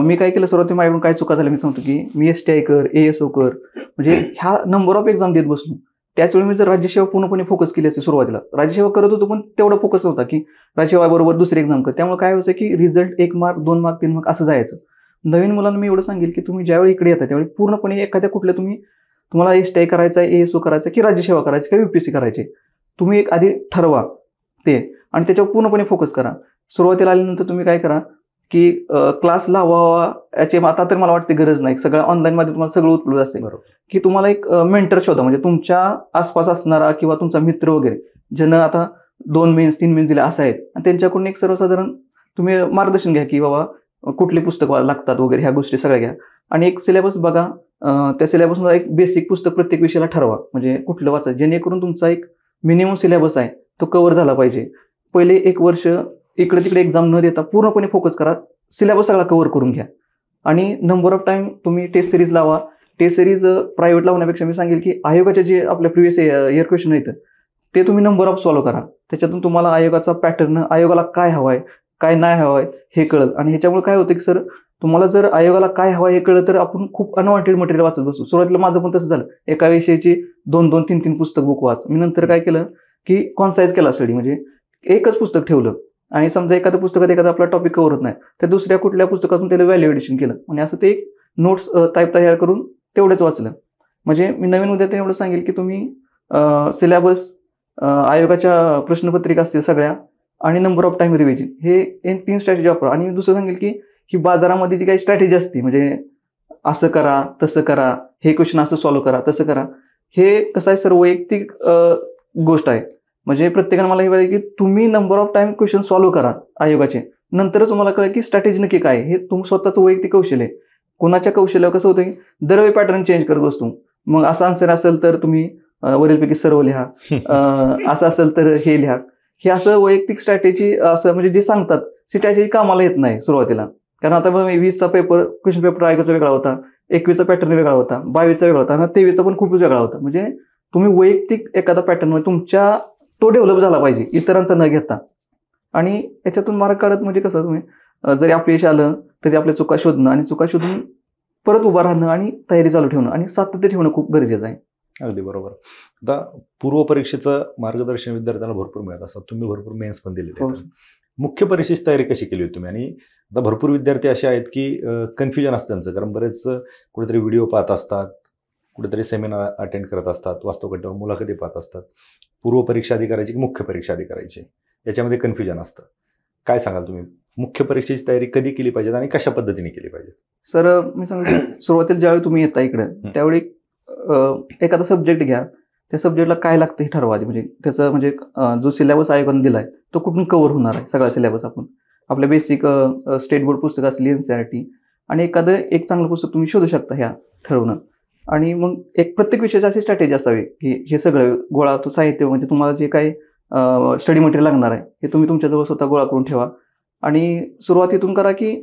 मी काय केलं सुरुवाती माझ्याकडून काय चुका झाल्या मी सांगतो की मी एस टी आय कर ए एस ओ कर. म्हणजे ह्या नंबर ऑफ एक्झाम देत बसलो. त्याचवेळी मी जर राज्यसेवा पूर्णपणे फोकस केली असते सुरुवातीला राज्यसेवा करत होतो पण तेवढा फोकस नव्हता की राज्यसेवाबरोबर दुसरी एक्झाम कर. त्यामुळे काय व्हायचं की रिझल्ट एक मार्क दोन मार्क तीन मार्क असं जायचं. नवीन मुलांना मी एवढं सांगेल की तुम्ही ज्यावेळी इकडे येता त्यावेळी पूर्णपणे एखाद्या कुठल्या तुम्ही तुम्हाला एस टी आय करायचा ए एस ओ करायचा की राज्यसेवा करायची किंवा युपीएससी करायची. तुम्ही एक आधी ठरवा ते आणि त्याच्यावर पूर्णपणे फोकस करा. सुरुवातीला आल्यानंतर तुम्ही काय करा की क्लास लावावा याची आता तर मला वाटते गरज नाही. सगळं ऑनलाईन मध्ये तुम्हाला सगळं उपलब्ध असेल. बरोबर. की तुम्हाला एक मेंटर शोधा. म्हणजे तुमच्या आसपास असणारा किंवा तुमचा मित्र वगैरे ज्यानं आता दोन मेन्स तीन मेन्स दिले असं आहेत. आणि त्यांच्याकडून एक सर्वसाधारण तुम्ही मार्गदर्शन घ्या की बाबा कुठली पुस्तकं लागतात वगैरे ह्या गोष्टी सगळ्या घ्या. आणि एक सिलेबस बघा. त्या सिलेबसमध्ये एक बेसिक पुस्तक प्रत्येक विषयाला ठरवा. म्हणजे कुठलं वाचा जेणेकरून तुमचा एक मिनिमम सिलेबस आहे तो कव्हर झाला पाहिजे. पहिले एक वर्ष इकडे तिकडे एक्झाम न देता पूर्णपणे फोकस करा. सिलेबस सगळा कव्हर करून घ्या. आणि नंबर ऑफ टाईम तुम्ही टेस्ट सिरीज लावा. टेस्ट सिरीज प्रायव्हेट लावण्यापेक्षा मी सांगेल की आयोगाचे जे आपल्या प्रिव्हियस इयर क्वेश्चन आहेत ते तुम्ही नंबर ऑफ सॉल्व्ह करा. त्याच्यातून तुम्हाला आयोगाचा पॅटर्न आयोगाला काय हवाय काय नाही हवंय हे कळलं. आणि ह्याच्यामुळे काय होतं की सर तुम्हाला जर आयोगाला काय हवं हे कळलं तर आपण खूप अनवॉन्टेड मटेरियल वाचत बसू. सुरुवातीला माझं पण तसं झालं. एका विषयाची दोन दोन तीन तीन पुस्तक बुक वाच. मी नंतर काय केलं की कॉन्साईज केला स्टडी म्हणजे एकच पुस्तक ठेवलं. आणि समजा एखाद्या पुस्तकात एखादा आपला टॉपिक कव्हर होत नाही तर दुसऱ्या कुठल्या पुस्तकातून त्याला व्हॅल्युएडिशन केलं? आणि असं ते एक नोट्स टाईप तयार करून तेवढंच वाचलं. म्हणजे मी नवीन उद्या एवढं सांगेल की तुम्ही सिलेबस आयोगाच्या प्रश्नपत्रिका असतील सगळ्या आणि नंबर ऑफ टाईम रिव्हिजन हे तीन स्ट्रॅटेजी वापरा. आणि दुसरं सांगेल की ही बाजारामध्ये जी काही स्ट्रॅटेजी असते म्हणजे असं करा तसं करा हे क्वेश्चन असं सॉल्व्ह करा तसं करा हे कसं आहे सर वैयक्तिक गोष्ट आहे. म्हणजे प्रत्येकाने मला हे पाहिजे की तुम्ही number of time question solve करा आयोगाचे. नंतरच तुम्हाला कळेल की स्ट्रॅटेजी नक्की काय. हे तुम स्वतःचं वैयक्तिक कौशल्य आहे. कोणाच्या कौशल्यावर कसं होतं की दरवेळी पॅटर्न चेंज करत बसतो. मग असं आन्सर असेल तर तुम्ही वरीलपैकी सर्व लिहा. असं असेल तर हे लिहा. हे असं वैयक्तिक स्ट्रॅटेजी असं म्हणजे जे सांगतात स्ट्रॅटेजी कामाला येत नाही सुरुवातीला. कारण आता वीसचा पेपर क्वेश्चन पेपर आयोगाचा वेगळा होता. एकवीसचा पॅटर्न वेगळा होता. बावीसचा वेगळा होता. आणि तेवीसचा पण खूपच वेगळा होता. म्हणजे तुम्ही वैयक्तिक एखादा पॅटर्न म्हणजे तुमच्या तो डेव्हलप झाला पाहिजे इतरांचा न घेता. आणि याच्यातून मार्ग काढत म्हणजे कसं तुम्ही जरी अपयश आलं तरी आपल्या चुका शोधणं आणि चुका शोधून परत उभं राहणं आणि तयारी चालू ठेवणं आणि सातत्य ठेवणं खूप गरजेचं आहे. अगदी बरोबर. आता पूर्व परीक्षेचं मार्गदर्शन विद्यार्थ्यांना भरपूर मिळत असतात. तुम्ही भरपूर मेन्स पण दिलेले हो. मुख्य परीक्षेची तयारी कशी केली होती तुम्ही? आणि आता भरपूर विद्यार्थी असे आहेत की कन्फ्युजन असतं त्यांचं. कारण बरेच कुठेतरी व्हिडिओ पाहत असतात कुठेतरी सेमिनार अटेंड करत असतात वास्तव घटनेवर मुलाखती पाहत असतात. पूर्व परीक्षा आधी करायची की मुख्य परीक्षा आधी करायची याच्यामध्ये कन्फ्युजन असतं. काय सांगाल तुम्ही? मुख्य परीक्षेची तयारी कधी केली पाहिजे आणि कशा पद्धतीने केली पाहिजे सर मी सांगतो. सुरुवातीला ज्यावेळी तुम्ही येता इकडे त्यावेळी एखादा सब्जेक्ट घ्या. त्या सब्जेक्टला काय लागतं हे ठरवा आधी. म्हणजे त्याचं म्हणजे जो सिलेबस आयोगाने दिलाय तो कुठून कव्हर होणार आहे? सगळा सिलेबस आपण. आपल्या बेसिक स्टेट बोर्ड पुस्तक असली एन सी आर टी आणि एखादं एक चांगलं पुस्तक तुम्ही शोधू शकता ह्या ठरवणं आणि मग एक प्रत्येक विषयाची अशी स्ट्रॅटेजी असावी की हे सगळं गोळा तो साहित्य म्हणजे तुम्हाला जे काही स्टडी मटेरियल लागणार आहे हे तुम्ही तुमच्याजवळ स्वतः गोळा करून ठेवा. आणि सुरुवातीतून करा की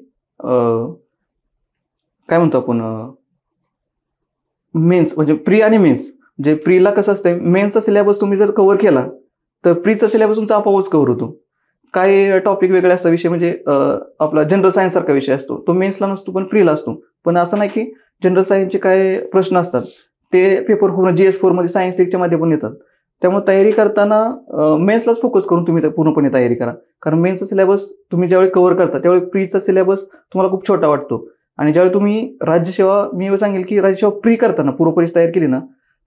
काय म्हणतो आपण मेन्स म्हणजे प्री आणि मेन्स म्हणजे प्रीला कसं असतं मेन्सचा सिलेबस तुम्ही जर कव्हर केला तर प्रीचा सिलेबस तुमचा आपोआपच कव्हर होतो. काही टॉपिक वेगळे असा विषय म्हणजे आपला जनरल सायन्स सारखा विषय असतो. तो मेन्सला नसतो पण प्रीला असतो. पण असं नाही की जनरल सायन्सचे काय प्रश्न असतात ते पेपर पूर्ण जी एस फोरमध्ये सायन्स टेकच्या माध्यमातून पण येतात. त्यामुळे तयारी करताना मेन्सलाच फोकस करून तुम्ही पूर्णपणे तयारी करा. कारण मेन्सचा सिलेबस तुम्ही ज्यावेळी कव्हर करता त्यावेळी प्रीचा सिलेबस तुम्हाला खूप छोटा वाटतो. आणि ज्यावेळी तुम्ही राज्यसेवा मी सांगेल की राज्यसेवा प्री करताना पूर्वपरीक्षा तयारी केली ना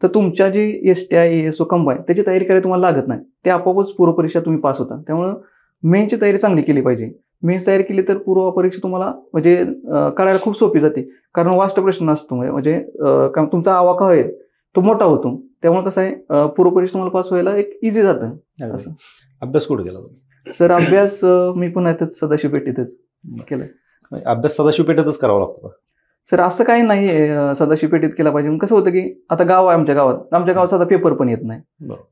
तर तुमच्या G S T I S O combine त्याची तयारी करायला तुम्हाला लागत नाही. ते आपोआपच पूर्वपरीक्षा तुम्ही पास होता. त्यामुळं मेनची तयारी चांगली केली पाहिजे. मेन्स तयारी केली तर पूर्व परीक्षा तुम्हाला म्हणजे काढायला खूप सोपी जाते. कारण वास्ट प्रश्न असतो म्हणजे- तुमचा आवाका आहे तो मोठा होतो. त्यामुळे कसं आहे अं, पूर्वपरीक्षा तुम्हाला पास व्हायला एक इझी जातं. असं. अभ्यास कुठे केला तुम्ही? सर अभ्यास मी पण सदाशिव पेटीतच केलाय. अभ्यास सदाशिव पेठेतच करावा लागतो? सर असं काही नाही आहे सदाशिव पेटीत केला पाहिजे. कसं होतं की आता गाव आहे आमच्या गावात. आमच्या गावात साधा पेपर पण येत नाही.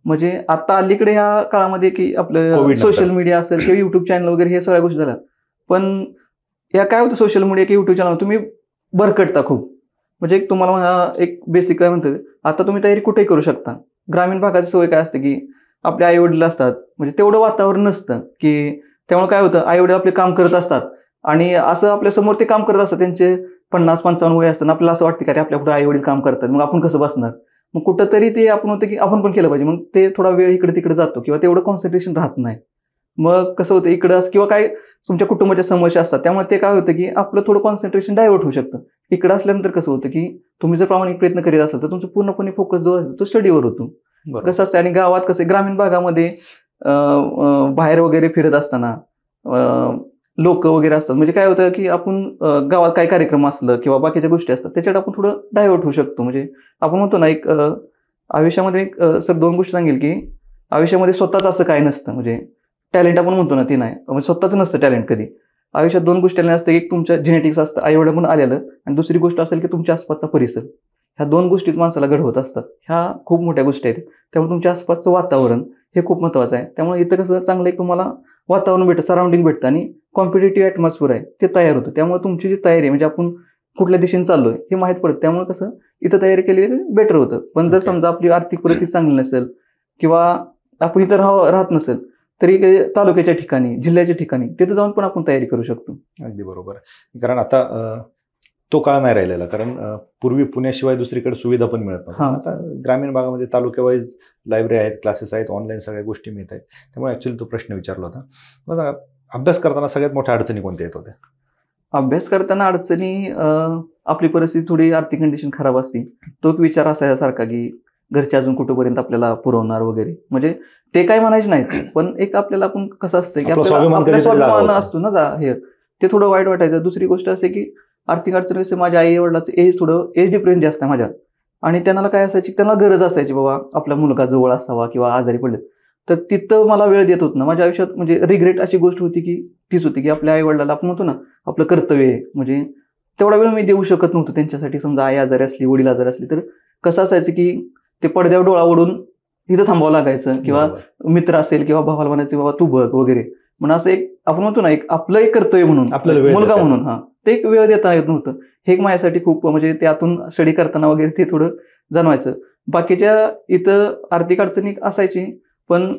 म्हणजे आता अलीकडे ह्या काळामध्ये की आपलं. सोशल मीडिया असेल किंवा युट्यूब चॅनल वगैरे हे सगळ्या गोष्टी झाल्या पण या काय होतं सोशल मीडिया किंवा युट्यूब चॅनल तुम्ही भरकटता खूप. म्हणजे एक तुम्हाला एक बेसिक काय म्हणतात आता तुम्ही तयारी कुठेही करू शकता. ग्रामीण भागाची सवय काय असते की आपले आई वडील असतात. म्हणजे तेवढं वातावरण नसतं की त्यामुळे काय होतं आई वडील आपले काम करत असतात. आणि असं आपल्यासमोर ते काम करत असतात त्यांचे पन्नास पंचावन्न वय असताना आपल्याला असं वाटतं की अरे आपल्या कुठे आई वडील काम करतात मग आपण कसं बसणार? मग कुठंतरी ते आपण होतं की आपण पण केलं पाहिजे. मग ते थोडा वेळ इकडे तिकडे जातो किंवा तेवढं कॉन्सन्ट्रेशन राहत नाही. मग कसं होतं इकडं असं- किंवा काय तुमच्या कुटुंबाच्या समस्या असतात त्यामुळे ते काय होतं की आपलं थोडं कॉन्सन्ट्रेशन डायव्हर्ट होऊ शकतं. इकडं असल्यानंतर कसं होतं की तुम्ही जर प्रामाणिक प्रयत्न करीत असाल तर तुमचं पूर्णपणे फोकस जो आहे तो स्टडीवर होतो. कसं असतं आणि गावात कसं ग्रामीण भागामध्ये बाहेर वगैरे फिरत असताना लोक वगैरे असतात. म्हणजे काय होतं की आपण गावात काय कार्यक्रम असलं किंवा बाकीच्या गोष्टी असतात त्याच्यात आपण थोडं डायव्हर्ट होऊ शकतो. म्हणजे आपण म्हणतो ना एक आयुष्यामध्ये एक सर दोन गोष्टी सांगेल की आयुष्यामध्ये स्वतःच असं काय नसतं. म्हणजे टॅलेंट आपण म्हणतो ना ते नाही. म्हणजे स्वतःच नसतं टॅलेंट कधी. आयुष्यात दोन गोष्टी टॅलेंट असतं एक तुमच्या जेनेटिक्स असतं पण आलेलं आणि दुसरी गोष्ट असेल की तुमच्या आसपासचा परिसर. ह्या दोन गोष्टीच माणसाला घडवत असतात. ह्या खूप मोठ्या गोष्टी आहेत. त्यामुळे तुमच्या आसपासचं वातावरण हे खूप महत्त्वाचं आहे. त्यामुळे इथं कसं चांगलं एक तुम्हाला वातावरण भेटतं सराउंडिंग भेटतं आणि कॉम्पिटेटिव्ह ॲटमॉस्फिअर आहे ते तयार होतं. त्यामुळे तुमची जी तयारी आहे म्हणजे आपण कुठल्या दिशेने चाललोय हे माहीत पडतं. त्यामुळे कसं इथं तयारी केली बेटर होतं. पण जर. समजा आपली आर्थिक परिस्थिती चांगली नसेल किंवा आपण इथं राह राहत नसेल तरी तालुक्याच्या ठिकाणी जिल्ह्याच्या ठिकाणी तिथं जाऊन पण आपण तयारी करू शकतो. अगदी बरोबर. कारण आता तो काळ नाही राहिलेला कारण पूर्वी पुण्याशिवाय दुसरीकडे सुविधा पण मिळत नव्हत्या. हा. आता ग्रामीण भागामध्ये तालुक्यावाईज लायब्ररी आहेत क्लासेस आहेत ऑनलाईन सगळ्या गोष्टी मिळत आहेत. त्यामुळे ॲक्च्युली तो प्रश्न विचारला होता. मग अभ्यास करताना सगळ्यात मोठ्या अडचणी कोणत्या येत होत्या? अभ्यास करताना अडचणी आपली परिस्थिती थोडी आर्थिक कंडिशन खराब असते. तो एक विचार असायचा सारखा की घरचे अजून कुठेपर्यंत आपल्याला पुरवणार वगैरे. म्हणजे ते काय म्हणायचे नाहीत पण एक आपल्याला आपण कसं असतं की आपलं आपल्याला स्वाभिमान. असतो ना हे. ते थोडं वाईट वाटायचं. दुसरी गोष्ट असे की आर्थिक अडचण कसं माझ्या आई वडिलाचं एज थोडं एज डिफरन्स जास्त आहे माझ्या आणि त्यांना काय असायची त्यांना गरज असायची बाबा आपला मुलगा जवळ असावा किंवा आजारी पडले. तर तिथं मला वेळ देत होत ना. माझ्या आयुष्यात म्हणजे रिग्रेट अशी गोष्ट होती की तीच होती की आपल्या आई वडिलाला आपण म्हणतो ना आपलं कर्तव्य आहे. म्हणजे तेवढा वेळ मी देऊ शकत नव्हतो त्यांच्यासाठी. समजा आई आजारी असली वडील आजारी असली तर कसं असायचं की ते पडद्यावर डोळा ओढून तिथं थांबावं लागायचं. किंवा. मित्र असेल किंवा भावाला म्हणायचे बाबा तू बघ वगैरे. म्हणून असं एक आपण म्हणतो ना एक आपलं एक कर्तव्य म्हणून आपल्याला मुलगा म्हणून हा. ते एक वेळ देता येत नव्हतं. हे एक माझ्यासाठी खूप म्हणजे त्यातून स्टडी करताना वगैरे ते थोडं जाणवायचं. बाकीच्या इथं आर्थिक अडचणी असायची पण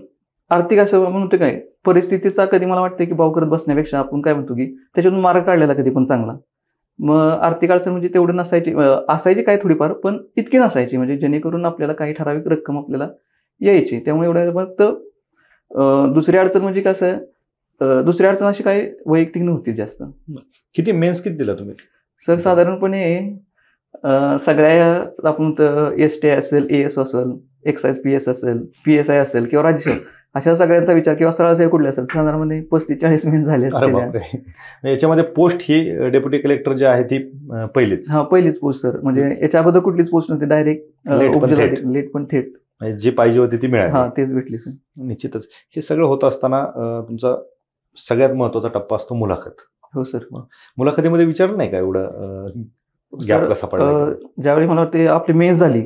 आर्थिक असं म्हणतो काय परिस्थितीचा कधी मला वाटतं की भाव करत बसण्यापेक्षा आपण काय म्हणतो की त्याच्यातून मार्ग काढलेला कधी पण चांगला. मग आर्थिक अडचण म्हणजे तेवढं नसायची असायची काय थोडीफार पण इतकी नसायची म्हणजे जेणेकरून आपल्याला काही ठराविक रक्कम आपल्याला यायची. त्यामुळे एवढं फक्त दुसरी अडचण म्हणजे कसं दुसरी अडचण अशी काही वैयक्तिक नव्हती जास्त. किती मेन्स किती दिला तुम्ही? सर साधारणपणे सगळ्या आपण एस टी असेल ए एस असेल एक्साईज पी एस असेल पी एस आय असेल किंवा राज्यसेवा अशा सगळ्यांचा विचार किंवा सरळ सेवा कुठले असेल साधारणपणे पस्तीस चाळीस मिनिट झाले म्हणजे याच्यामध्ये पोस्ट ही डेप्युटी कलेक्टर जे आहे ती पहिलीच. हा पहिलीच पोस्ट सर म्हणजे याच्या अगोदर कुठलीच पोस्ट नव्हती डायरेक्ट. लेट पण थेट. म्हणजे जी पाहिजे होती ती हा मिळाली तेच भेटली सर निश्चितच. हे सगळं होत असताना तुमचा सगळ्यात महत्त्वाचा टप्पा असतो मुलाखत. हो सर. मुलाखतीमध्ये विचारलं नाही का एवढं ज्यावेळी मला वाटते आपली मेन्स झाली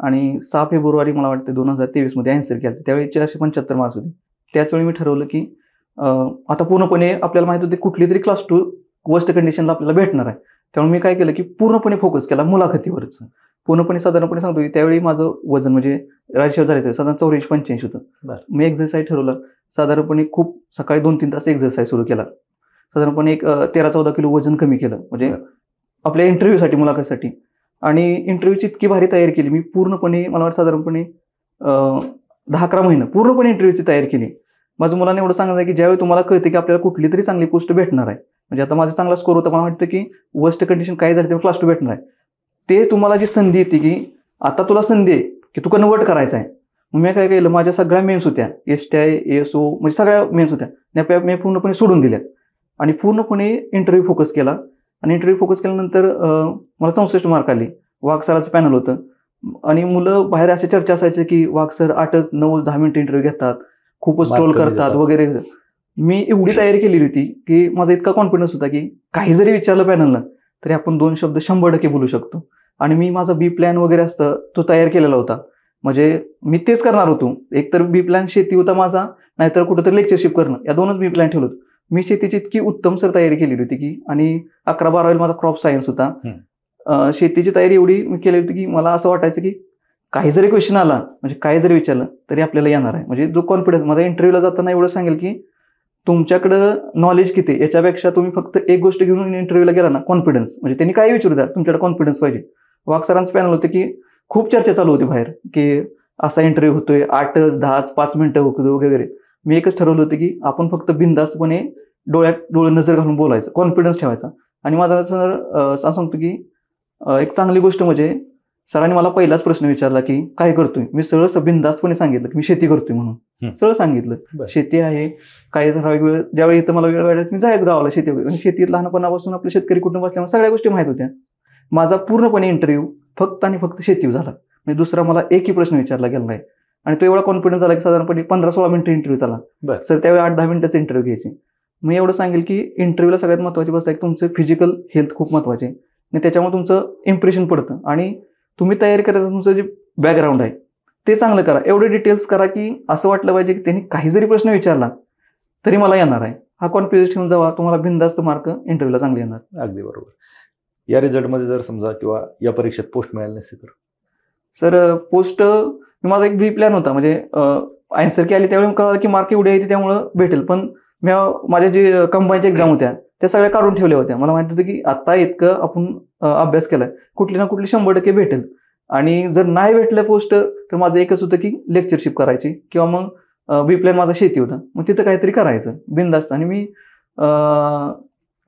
आणि सहा फेब्रुवारी मला वाटते दोन हजार तेवीसमध्ये आन्सर केलं त्यावेळी चारशे पंच्याहत्तर मार्क्स होते. त्याच वेळी मी ठरवलं की आता पूर्णपणे आपल्याला माहीत होते कुठली तरी क्लास टू वर्स्ट कंडिशनला आपल्याला भेटणार आहे. त्यामुळे मी काय केलं की पूर्णपणे फोकस केला मुलाखतीवरच. पूर्णपणे साधारणपणे सांगतो की त्यावेळी माझं वजन म्हणजे राज्य झालं साधारण चौऱ्याऐंशी पंच्याऐंशी होतं. मी एक्झरसाईज ठरवलं साधारणपणे खूप सकाळी दोन तीन तास एक्झरसाईज सुरू केला. साधारणपणे एक तेरा चौदा किलो वजन कमी केलं. म्हणजे. आपल्या इंटरव्ह्यूसाठी मुलाखतीसाठी. आणि इंटरव्ह्यूची इतकी भारी तयारी केली. मी पूर्णपणे मला वाटतं साधारणपणे दहा अकरा महिने पूर्णपणे इंटरव्ह्यूची तयारी केली. माझं मुलांना एवढं सांगायचं की ज्यावेळी तुम्हाला कळते की आपल्याला कुठली तरी चांगली पोस्ट भेटणार आहे. म्हणजे आता माझा चांगला स्कोर होता मला वाटतं की वर्स्ट कंडिशन काय झाली तेव्हा क्लास टू भेटणार आहे. ते तुम्हाला जी संधी येते की आता तुला संधी आहे की तू कन्वर्ट करायचं आहे. मग मी काय केलं माझ्या सगळ्या मेन्स होत्या S T I S O म्हणजे सगळ्या मेन्स होत्या. त्या मी पूर्णपणे सोडून दिल्या आणि पूर्णपणे इंटरव्ह्यू फोकस केला. आणि इंटरव्ह्यू फोकस केल्यानंतर मला चौसष्ट मार्क आले. वाघ सराचं पॅनल होतं. आणि मुलं बाहेर अशा चर्चा असायच्या की वाघ सर आठ नऊ दहा मिनिटं इंटरव्ह्यू घेतात. खूपच ट्रोल करतात. वगैरे. मी एवढी तयारी केलेली होती की माझा इतका कॉन्फिडन्स होता की काही जरी विचारलं पॅनलला तरी आपण दोन शब्द शंभर टक्के बोलू शकतो. आणि मी माझा बी प्लॅन वगैरे असतं तो तयार केलेला होता. म्हणजे मी तेच करणार होतो. एकतर बी प्लॅन शेती होता माझा नाहीतर कुठंतरी लेक्चरशिप करणं. या दोनच बी प्लॅन ठेवलं होतं. मी शेतीची इतकी उत्तम सर तयारी केलेली होती की आणि अकरा बारावीला माझा क्रॉप सायन्स होता. शेतीची तयारी एवढी मी केली होती की मला असं वाटायचं की काही जरी क्वेश्चन आला म्हणजे काही जरी विचारलं तरी आपल्याला येणार आहे. म्हणजे जो कॉन्फिडन्स माझा इंटरव्ह्यूला जाताना एवढं सांगेल की तुमच्याकडं नॉलेज किती याच्यापेक्षा तुम्ही फक्त एक गोष्ट घेऊन इंटरव्ह्यूला गेला ना कॉन्फिडन्स म्हणजे त्यांनी काही विचारू द्या तुमच्याकडे कॉन्फिडन्स पाहिजे. वाघ सरांचं पॅनल होतं की खूप चर्चा चालू होती बाहेर की असा इंटरव्ह्यू होतोय आठच दहाच पाच मिनिटं होतो वगैरे मी एकच ठरवलं होतं की आपण फक्त बिंदास्तपणे डोळ्यात डोळे नजर घालून बोलायचं कॉन्फिडन्स ठेवायचा आणि माझा सर सांगतो की एक चांगली गोष्ट म्हणजे सरांनी मला पहिलाच प्रश्न विचारला की काय करतोय मी सरळ स- बिनधास्तपणे सांगितलं की मी शेती करतोय म्हणून. सरळ सांगितलं. शेती आहे काही ठराविक वेळ ज्यावेळी इथं मला वेळ वाटायचा मी जायचं गावाला शेती वगैरे. आणि शेतीत लहानपणापासून आपलं शेतकरी कुटुंब असल्यामुळे सगळ्या गोष्टी माहीत होत्या माझा पूर्णपणे इंटरव्ह्यू फक्त आणि फक्त शेतीवर झाला. म्हणजे दुसरा मला एकही प्रश्न विचारला गेला नाही. आणि तो एवढा कॉन्फिडन्स झाला की साधारणपणे पंधरा सोळा मिनिटं इंटरव्ह्यू झाला. सर त्यावेळी आठ दहा मिनिटाचा इंटरव्ह्यू घ्यायचे. मी एवढं सांगेल की इंटरव्ह्यूला सगळ्यात महत्त्वाची गोष्ट आहे की तुमचं फिजिकल हेल्थ खूप महत्त्वाचे आहे. आणि त्याच्यामुळे तुमचं इम्प्रेशन पडतं. आणि तुम्ही तयारी करायचं तुमचं जे बॅकग्राऊंड आहे ते चांगलं करा. एवढे डिटेल्स करा की असं वाटलं पाहिजे की त्यांनी काही जरी प्रश्न विचारला तरी मला येणार आहे. हा कॉन्फिडन्स ठेवून जावा. तुम्हाला बिंदास्त मार्क इंटरव्ह्यूला चांगले येणार. अगदी बरोबर. या रिझल्टमध्ये जर समजा किंवा या परीक्षेत पोस्ट मिळाली नसते तर? सर पोस्ट माझा एक बी प्लॅन होता. म्हणजे आन्सर की आली त्यावेळी कळलं की मार्क एवढे येते त्यामुळं भेटेल. पण मी माझ्या जे कंबाईनच्या एक्झाम होत्या त्या सगळ्या काढून ठेवल्या होत्या. मला माहिती होतं की आता इतकं आपण अभ्यास केलाय. कुठली ना कुठली शंभर टक्के भेटेल. आणि जर नाही भेटलं पोस्ट तर माझं एकच होतं की लेक्चरशिप करायची किंवा मग बी प्लॅन माझा शेती होता. मग तिथं काहीतरी करायचं. बिनधास्त. आणि मी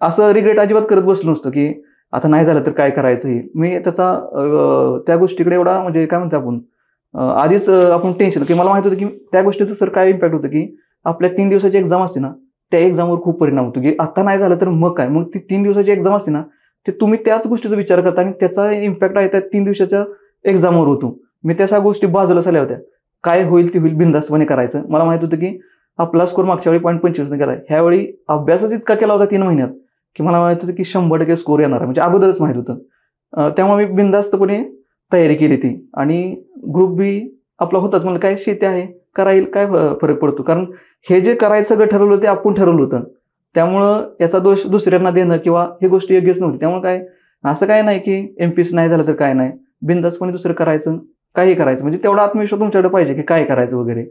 असं रिग्रेट अजिबात करत बसलो नसतो की आता नाही झालं तर काय करायचं हे मी त्याचा त्या गोष्टीकडे एवढा म्हणजे काय म्हणतो आपण आधीच आपण टेन्शन की मला माहीत होतं की त्या गोष्टीचं सर काय इम्पॅक्ट होतं की आपल्या तीन दिवसाची एक्झाम असते ना त्या एक्झामवर खूप परिणाम होतो की आता नाही झालं तर मग काय? मग ती तीन दिवसाची एक्झाम असते ना ते तुम्ही त्याच गोष्टीचा विचार करता आणि त्याचा इम्पॅक्ट आहे त्या तीन दिवसाच्या एक्झामवर होतो. मी त्या सगळ्या गोष्टी बाजूला झाल्या होत्या. काय होईल ते होईल बिंदास्तपणे करायचं. मला माहीत होतं की आपला स्कोर मागच्या वेळी पॉईंट पंचवीसने केला ह्यावेळी अभ्यासच इतका केला होता तीन महिन्यात. की मला माहीत होतं की शंभर टक्के स्कोर येणार म्हणजे अगोदरच माहीत होतं. त्यामुळे मी बिंदास्तपणे तयारी केली ती. आणि ग्रुप बी आपला होताच. म्हणजे काय शेती आहे? करायला काय फरक पडतो? कारण हे जे करायचं सगळं ठरवलं ते आपण ठरवलं होतं. त्यामुळं याचा दोष दुसऱ्यांना देणं किंवा ही गोष्ट योग्यच नव्हती. त्यामुळे काय? असं काय नाही की एम पी नाही झालं तर काय नाही. बिंदासपणे दुसरं करायचं काही करायचं. म्हणजे तेवढा आत्मविश्वास तुमच्याकडे पाहिजे की काय करायचं वगैरे.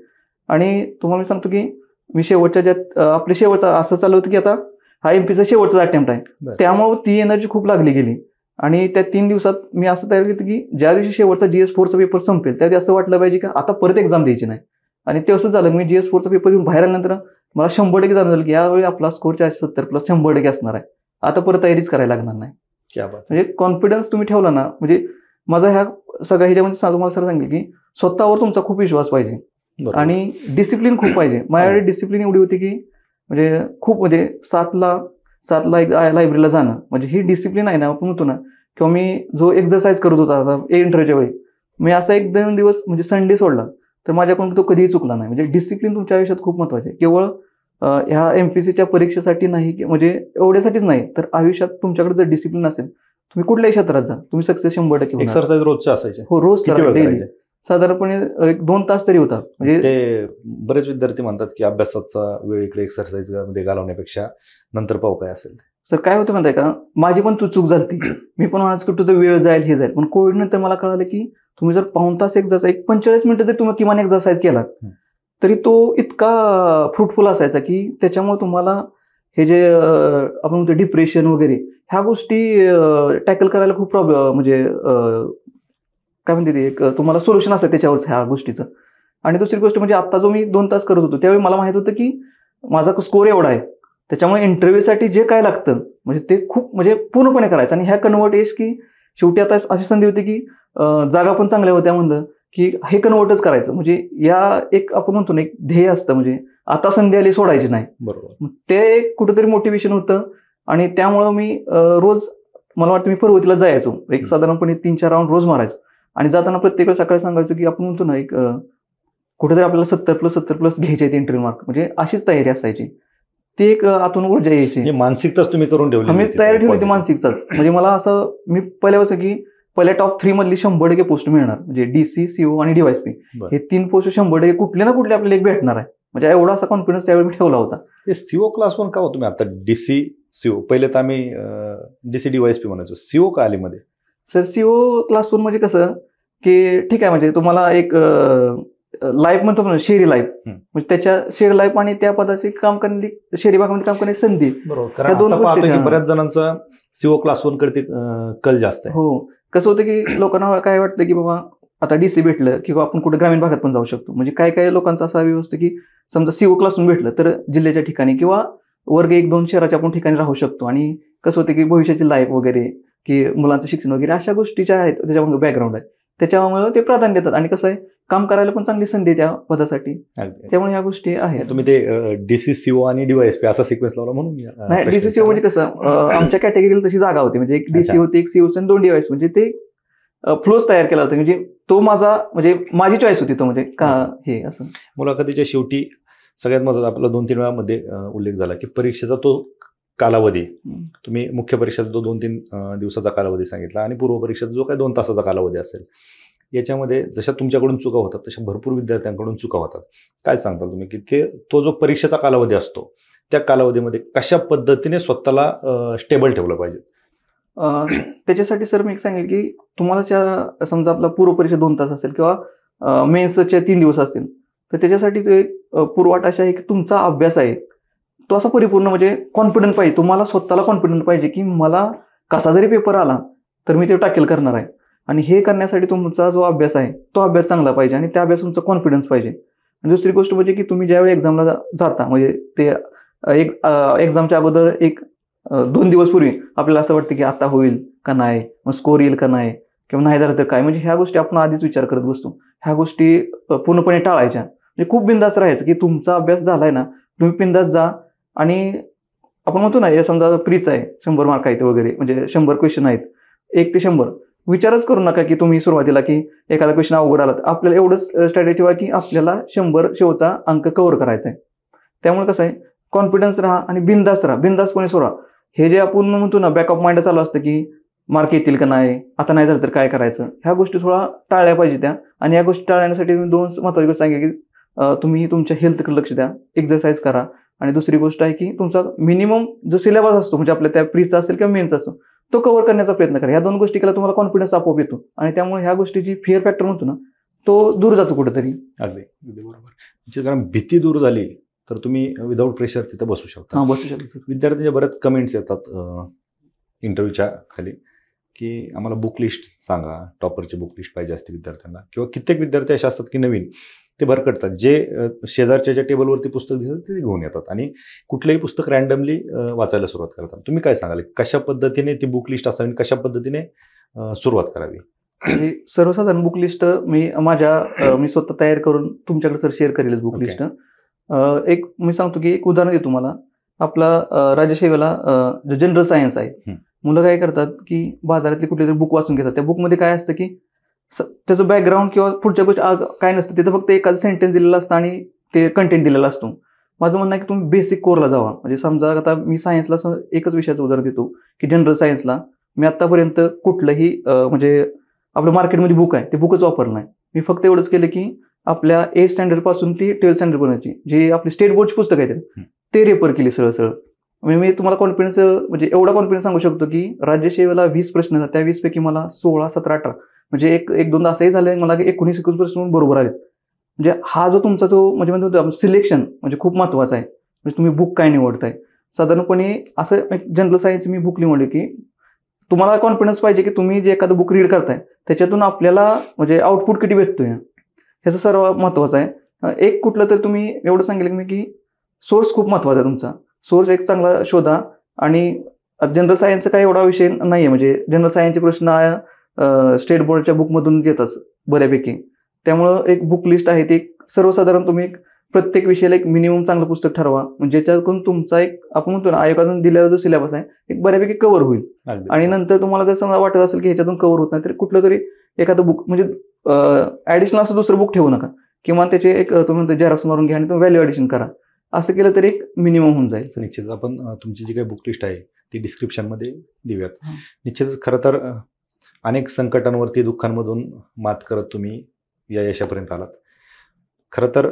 आणि तुम्हाला मी सांगतो की मी शेवटच्या ज्यात आपले शेवटचा असं चालू होतं की आता हा एम पीचा शेवटचा अटेम्प्ट आहे. त्यामुळे ती एनर्जी खूप लागली गेली. आणि त्या तीन दिवसात मी असं तयार केलं की ज्या दिवशी शेवटचा जीएस फोरचा पेपर संपेल त्या दिवशी असं वाटलं पाहिजे की आता परत एक्झाम द्यायची नाही. आणि ते असं झालं मी जीएस फोरचा पेपर येऊन बाहेर आल्यानंतर मला शंभर टक्के जाणवलं की यावेळी आपला स्कोर चारशे सत्तर प्लस शंभर टक्के असणार आहे. आता परत तयारीच करायला लागणार नाही. म्हणजे कॉन्फिडन्स तुम्ही ठेवला ना म्हणजे माझा ह्या सगळ्या ह्याच्यामध्ये तुम्हाला सर सांगेल की स्वतःवर तुमचा खूप विश्वास पाहिजे. आणि डिसिप्लिन खूप पाहिजे. माझ्याकडे डिसिप्लिन एवढी होती की म्हणजे खूप म्हणजे सातला सातला एक लायब्ररीला जाणं. म्हणजे ही डिसिप्लिन आहे ना आपण म्हणतो ना किंवा मी जो एक्झरसाईज करत होता आता इंटरव्ह्यूच्या वेळी मी असा एक दोन दिवस म्हणजे संडे सोडला. तर माझ्याकडून तो कधीही चुकला नाही. म्हणजे डिसिप्लिन तुमच्या आयुष्यात खूप महत्त्वाचे केवळ ह्या एम पी सीच्या परीक्षेसाठी नाही की- म्हणजे एवढ्यासाठीच नाही तर आयुष्यात तुमच्याकडे जर डिसिप्लिन असेल तुम्ही कुठल्याही क्षेत्रात जा. तुम्ही सक्सेस शंभर टक्के. एक्सरसाइज रोजचे असायचे. हो रोज डेली साधारणपणे एक दोन तास तरी होता म्हणजे ते बरेच विद्यार्थी म्हणतात की अभ्यासाचा वेळ इकडे एक्सरसाइजमध्ये घालवण्यापेक्षा नंतर पाहू काय असेल. सर काय होतं आहे का माझी पण तू चूक झाली मी पण म्हणायचं की तुझं वेळ जाईल हे जाईल पण कोविड नंतर मला कळालं की तुम्ही जर पाऊन तास एक्झरसाईज एक पंचेचाळीस मिनिटं जर तुम्ही किमान एक्झरसाईज केला हं. तरी तो इतका फ्रुटफुल असायचा की त्याच्यामुळे तुम्हाला हे जे आपण म्हणतो डिप्रेशन वगैरे ह्या गोष्टी टॅकल करायला खूप प्रॉब्लेम म्हणजे काय म्हणते ते एक तुम्हाला सोल्युशन असतं त्याच्यावरच ह्या गोष्टीचं. आणि दुसरी गोष्ट म्हणजे आता जो मी दोन तास करत होतो त्यावेळी मला माहीत होतं की माझा स्कोर एवढा आहे. त्याच्यामुळे इंटरव्ह्यूसाठी जे काय लागतं म्हणजे ते खूप म्हणजे पूर्णपणे करायचं. आणि ह्या कन्वर्ट एस की शेवटी आता अशी संधी होती की जागा पण चांगल्या होत्या म्हणलं की हे कन्वर्टच करायचं. म्हणजे या एक आपण म्हणतो ना एक ध्येय असतं. म्हणजे आता संधी आली सोडायची नाही. बरोबर. ते एक कुठंतरी मोटिवेशन होतं. आणि त्यामुळं मी रोज मला वाटतं मी पर्वतीला जायचो. एक साधारणपणे तीन चार राऊंड रोज मारायचो. आणि जाताना प्रत्येक वेळेस सकाळी सांगायचो की आपण म्हणतो ना एक कुठेतरी आपल्याला सत्तर प्लस सत्तर प्लस घ्यायचे आहेत इंटरव्ह्यू मार्क म्हणजे अशीच तयारी असायची. ती एक आतून ऊर्जा यायची. म्हणजे मानसिकताच तुम्ही करून ठेवली होती तयारी ठेवली होती. मानसिकताच. म्हणजे मला असं मी पहिल्यापासून की पहिल्या टॉप थ्री मधली शंभर टक्के पोस्ट मिळणार. म्हणजे डीसी सीओ आणि डीवायसपी. हे तीन पोस्ट शंभर टक्के कुठले ना कुठले आपल्याला एक भेटणार आहे. म्हणजे एवढा असा कॉन्फिडन्स त्यावेळी मी ठेवला होता. हे सीओ क्लास पण का तुम्ही आता डीसी सीओ पहिले तर आम्ही डीसी डीवायस पी म्हणायचो. सीओ का आले मध्ये सर सीओ क्लास वन म्हणजे कसं की ठीक आहे म्हणजे तुम्हाला एक लाईफ म्हणतो शेरी लाईफ. म्हणजे त्याच्या शेरी लाईफ आणि त्या पदाचे काम करण्याची शेरी भागामध्ये काम करण्याची संधी. बरोबर बऱ्याच जणांचा सीओ क्लास वनकडे कल जास्त आहे. हो. कसं होतं की लोकांना काय वाटतं की बाबा आता डीसी भेटलं किंवा आपण कुठे ग्रामीण भागात पण जाऊ शकतो. म्हणजे काय काय लोकांचा असा व्यवस्था की समजा सीओ क्लासून भेटलं तर जिल्ह्याच्या ठिकाणी किंवा वर्ग एक दोन शहराच्या आपण ठिकाणी राहू शकतो. आणि कसं होतं की भविष्याची लाईफ वगैरे की मुलांचं शिक्षण वगैरे अशा गोष्टी ज्या आहेत त्याच्यामध्ये बॅकग्राऊंड आहे. त्याच्यामुळे ते प्राधान्य देतात आणि कसं आहे काम करायला पण चांगली संधी त्या पदासाठी. त्यामुळे ह्या गोष्टी आहेत. तुम्ही ते डीसी सीओ आणि डीवायएसपी असा सिक्वेन्स लावला म्हणून नाही डीसीसीओ म्हणजे कसं आमच्या कॅटेगरीला तशी जागा होती. म्हणजे एक डीसी. होती एक सीओ आणि दोन डिवाइस म्हणजे ते फ्लोज तयार केला होता. म्हणजे तो माझा म्हणजे माझी चॉईस होती तो म्हणजे का हे. असं. मुलाखतीच्या शेवटी सगळ्यात महत्त्वाचा आपला दोन तीन वेळामध्ये उल्लेख झाला की परीक्षेचा तो कालावधी. तुम्ही मुख्य परीक्षेचा जो दोन तीन दिवसाचा कालावधी सांगितला आणि पूर्व परीक्षेचा जो काही दोन तासाचा कालावधी असेल याच्यामध्ये जशा तुमच्याकडून चुका होतात तशा भरपूर विद्यार्थ्यांकडून चुका होतात. काय सांगताल तुम्ही की ते तो जो परीक्षेचा कालावधी असतो त्या कालावधीमध्ये कशा पद्धतीने स्वतःला स्टेबल ठेवलं पाहिजे? त्याच्यासाठी सर मी एक सांगेल की तुम्हाला ज्या समजा आपला पूर्व परीक्षा दोन तास असेल किंवा मेन्सच्या तीन दिवस असतील तर त्याच्यासाठी ते पूर्वाट अशा आहे की तुमचा अभ्यास आहे. तो असा परिपूर्ण म्हणजे कॉन्फिडंट पाहिजे. तुम्हाला स्वतःला कॉन्फिडंट पाहिजे की मला कसा जरी पेपर आला तर मी ते टाकेल करणार आहे. आणि हे करण्यासाठी तुमचा जो अभ्यास आहे तो अभ्यास चांगला पाहिजे आणि त्या अभ्यास तुमचा कॉन्फिडन्स पाहिजे. आणि दुसरी गोष्ट म्हणजे की तुम्ही ज्यावेळी एक्झामला जाता म्हणजे ते एक एक्झामच्या अगोदर एक दोन दिवस पूर्वी आपल्याला असं वाटतं की आता होईल का नाही मग स्कोर येईल का नाही किंवा नाही झालं तर काय? म्हणजे ह्या गोष्टी आपण आधीच विचार करत बसतो. ह्या गोष्टी पूर्णपणे टाळायच्या. म्हणजे खूप बिंदास राहायचं की तुमचा अभ्यास झालाय ना तुम्ही बिंदास जा आणि आपण म्हणतो ना समजा प्रीच आहे शंभर मार्क आहेत वगैरे म्हणजे शंभर क्वेश्चन आहेत एक ते शंभर. विचारच करू नका की तुम्ही सुरुवातीला की एखादा क्वेश्चन अवघड आलात आपल्याला एवढंच स्ट्रॅटेजी ठेवा की आपल्याला शंभर शेवचा अंक कव्हर करायचा आहे. त्यामुळे कसं आहे कॉन्फिडन्स राहा आणि बिंदास राहा. बिंदासपणे सोडा. हे जे आपण म्हणतो ना बॅकअप माइंड चालू असतं की मार्क येतील का नाही आता नाही झालं तर काय करायचं? ह्या गोष्टी थोडा टाळल्या पाहिजे त्या. आणि या गोष्टी टाळण्यासाठी दोन महत्वाची गोष्ट सांगेल की तुम्ही तुमच्या हेल्थकडे लक्ष द्या. एक्सरसाइज करा. आणि दुसरी गोष्ट आहे की तुमचा मिनिमम जो सिलेबस असतो म्हणजे आपल्या त्या प्रीचा असेल किंवा मेन्स असतो तो कव्हर करण्याचा प्रयत्न करा. ह्या दोन गोष्टी केला तुम्हाला कॉन्फिडन्स आपोआप येतो. आणि त्यामुळे ह्या गोष्टीची फिअर फॅक्टर म्हणतो ना तो दूर जातो कुठेतरी. अगदी अगदी बरोबर. म्हणजे कारण भीती दूर झाली तर तुम्ही विदाऊट प्रेशर तिथं बसू शकता. हा बसू शकतो. विद्यार्थ्यांच्या बऱ्याच कमेंट्स येतात इंटरव्ह्यूच्या खाली की आम्हाला बुक लिस्ट सांगा टॉपरची बुक लिस्ट पाहिजे असते विद्यार्थ्यांना किंवा कित्येक विद्यार्थी असे असतात की नवीन ते भरकटतात. जे शेजारच्या ज्या टेबलवरती पुस्तक दिसतात ते घेऊन येतात आणि कुठलंही पुस्तक रॅन्डमली वाचायला सुरुवात करतात. तुम्ही काय सांगाल? कशा पद्धतीने ती बुक लिस्ट असावी आणि कशा पद्धतीने सुरुवात करावी? सर्वसाधारण बुक लिस्ट मी माझ्या मी स्वतः तयार करून तुमच्याकडे सर शेअर करेल बुक Okay. लिस्ट. एक मी सांगतो की एक उदाहरण देतो तुम्हाला. आपला राज्यसेवेला जो जनरल सायन्स आहे. मुलं काय करतात की बाजारातली कुठली तरी बुक वाचून घेतात. त्या बुकमध्ये काय असतं की त्याचं बॅकग्राऊंड किंवा पुढच्या गोष्टी आग- काय नसतं. तिथं फक्त एखादं सेंटेन्स दिलेलं असतं आणि ते कंटेंट दिलेला असतो. माझं म्हणणं आहे की तुम्ही बेसिक कोरला जावा. म्हणजे समजा आता मी सायन्सला एकच विषयाचं उदाहरण देतो की जनरल सायन्सला मी आतापर्यंत कुठलंही म्हणजे आपलं मार्केटमध्ये बुक आहे ते बुकच वापरलं नाही. मी फक्त एवढंच केलं की आपल्या एट स्टँडर्डपासून ती ट्वेल्थ स्टँडर्ड पर्यंतची जी आपली स्टेट बोर्डची पुस्तक आहेत. ते रेफर केली सरळ सरळ म्हणजे मी तुम्हाला कॉन्फिडन्स म्हणजे एवढा कॉन्फिडन्स सांगू शकतो की राज्यसेवेला वीस प्रश्न त्या वीस पैकी मला सोळा सतरा अठरा म्हणजे एक एक दोनदा असंही झालं मला की एकोणीस एकवीस प्रश्न बरोबर आले म्हणजे हा जो तुमचा जो म्हणजे म्हणजे सिलेक्शन म्हणजे खूप महत्त्वाचा आहे. म्हणजे तुम्ही बुक काय निवडताय? साधारणपणे असं जनरल सायन्स मी बुक निवडले की तुम्हाला कॉन्फिडन्स पाहिजे की तुम्ही जे एखादं बुक रीड करताय त्याच्यातून आपल्याला म्हणजे आउटपुट किती भेटतोय? ह्याचं सर्व महत्वाचं आहे. एक कुठलं तर तुम्ही एवढं सांगितलं मी की सोर्स खूप महत्त्वाचा आहे तुमचा. सोर्स एक चांगला शोधा आणि जनरल सायन्सचा काही एवढा विषय नाही म्हणजे आहे म्हणजे जनरल सायन्सचे प्रश्न स्टेट बोर्डच्या बुकमधून येतात बऱ्यापैकी. त्यामुळं एक बुक लिस्ट आहे ती एक सर्वसाधारण तुम्ही एक प्रत्येक विषयाला एक मिनिमम चांगलं पुस्तक ठरवा. म्हणजे ज्याच्यातून तुमचा एक आपण म्हणतो ना आयोगातून दिलेला जो सिलेबस आहे एक बऱ्यापैकी कव्हर होईल. आणि नंतर तुम्हाला जर समजा वाटत असेल की ह्याच्यातून कव्हर होत नाही तर कुठलं तरी एखादं बुक म्हणजे ऍडिशनल असं दुसरं बुक ठेवू नका. किंवा त्याचे एक तुम्ही म्हणतो झेरॉक्स मारून घ्या आणि तुम्ही व्हॅल्यू ॲडिशन करा. असं केलं तरी एक मिनिमम होऊन जाईल. तर निश्चितच. आपण तुमची जी काही बुक लिस्ट आहे ती डिस्क्रिप्शनमध्ये देऊयात. निश्चितच खरं तर अनेक संकटांवरती दुःखांमधून मात करत तुम्ही या यशापर्यंत आलात. खरं तर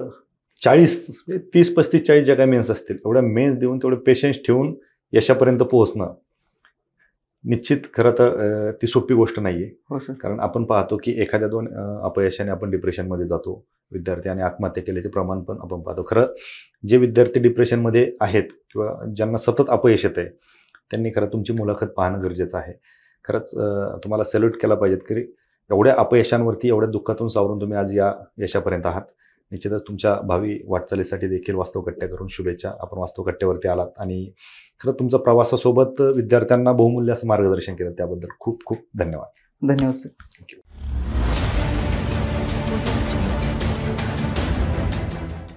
चाळीस तीस पस्तीस चाळीस ज्या काही मेन्स असतील एवढ्या मेन्स देऊन तेवढे पेशन्स ठेवून यशापर्यंत पोहोचणं निश्चित खरं तर ती सोपी गोष्ट नाही आहे हो सर कारण आपण पाहतो की एखाद्या दोन अपयशाने आपण डिप्रेशनमध्ये जातो विद्यार्थी आणि आत्महत्या केल्याचे प्रमाण पण आपण पाहतो. खरं जे विद्यार्थी डिप्रेशनमध्ये आहेत किंवा ज्यांना सतत अपयश येत आहे त्यांनी खरं तुमची मुलाखत पाहणं गरजेचं आहे. खरंच तुम्हाला सॅल्यूट केला पाहिजेत की एवढ्या अपयशांवरती एवढ्या दुःखातून सावरून तुम्ही आज या यशापर्यंत आहात. निश्चितच तुमच्या भावी वाटचालीसाठी देखील वास्तवकट्ट्या करून शुभेच्छा. आपण वास्तवकट्ट्यावरती आलात आणि खरं तुमच्या प्रवासासोबत विद्यार्थ्यांना बहुमूल्य असं मार्गदर्शन केलं त्याबद्दल खूप खूप धन्यवाद. धन्यवाद सर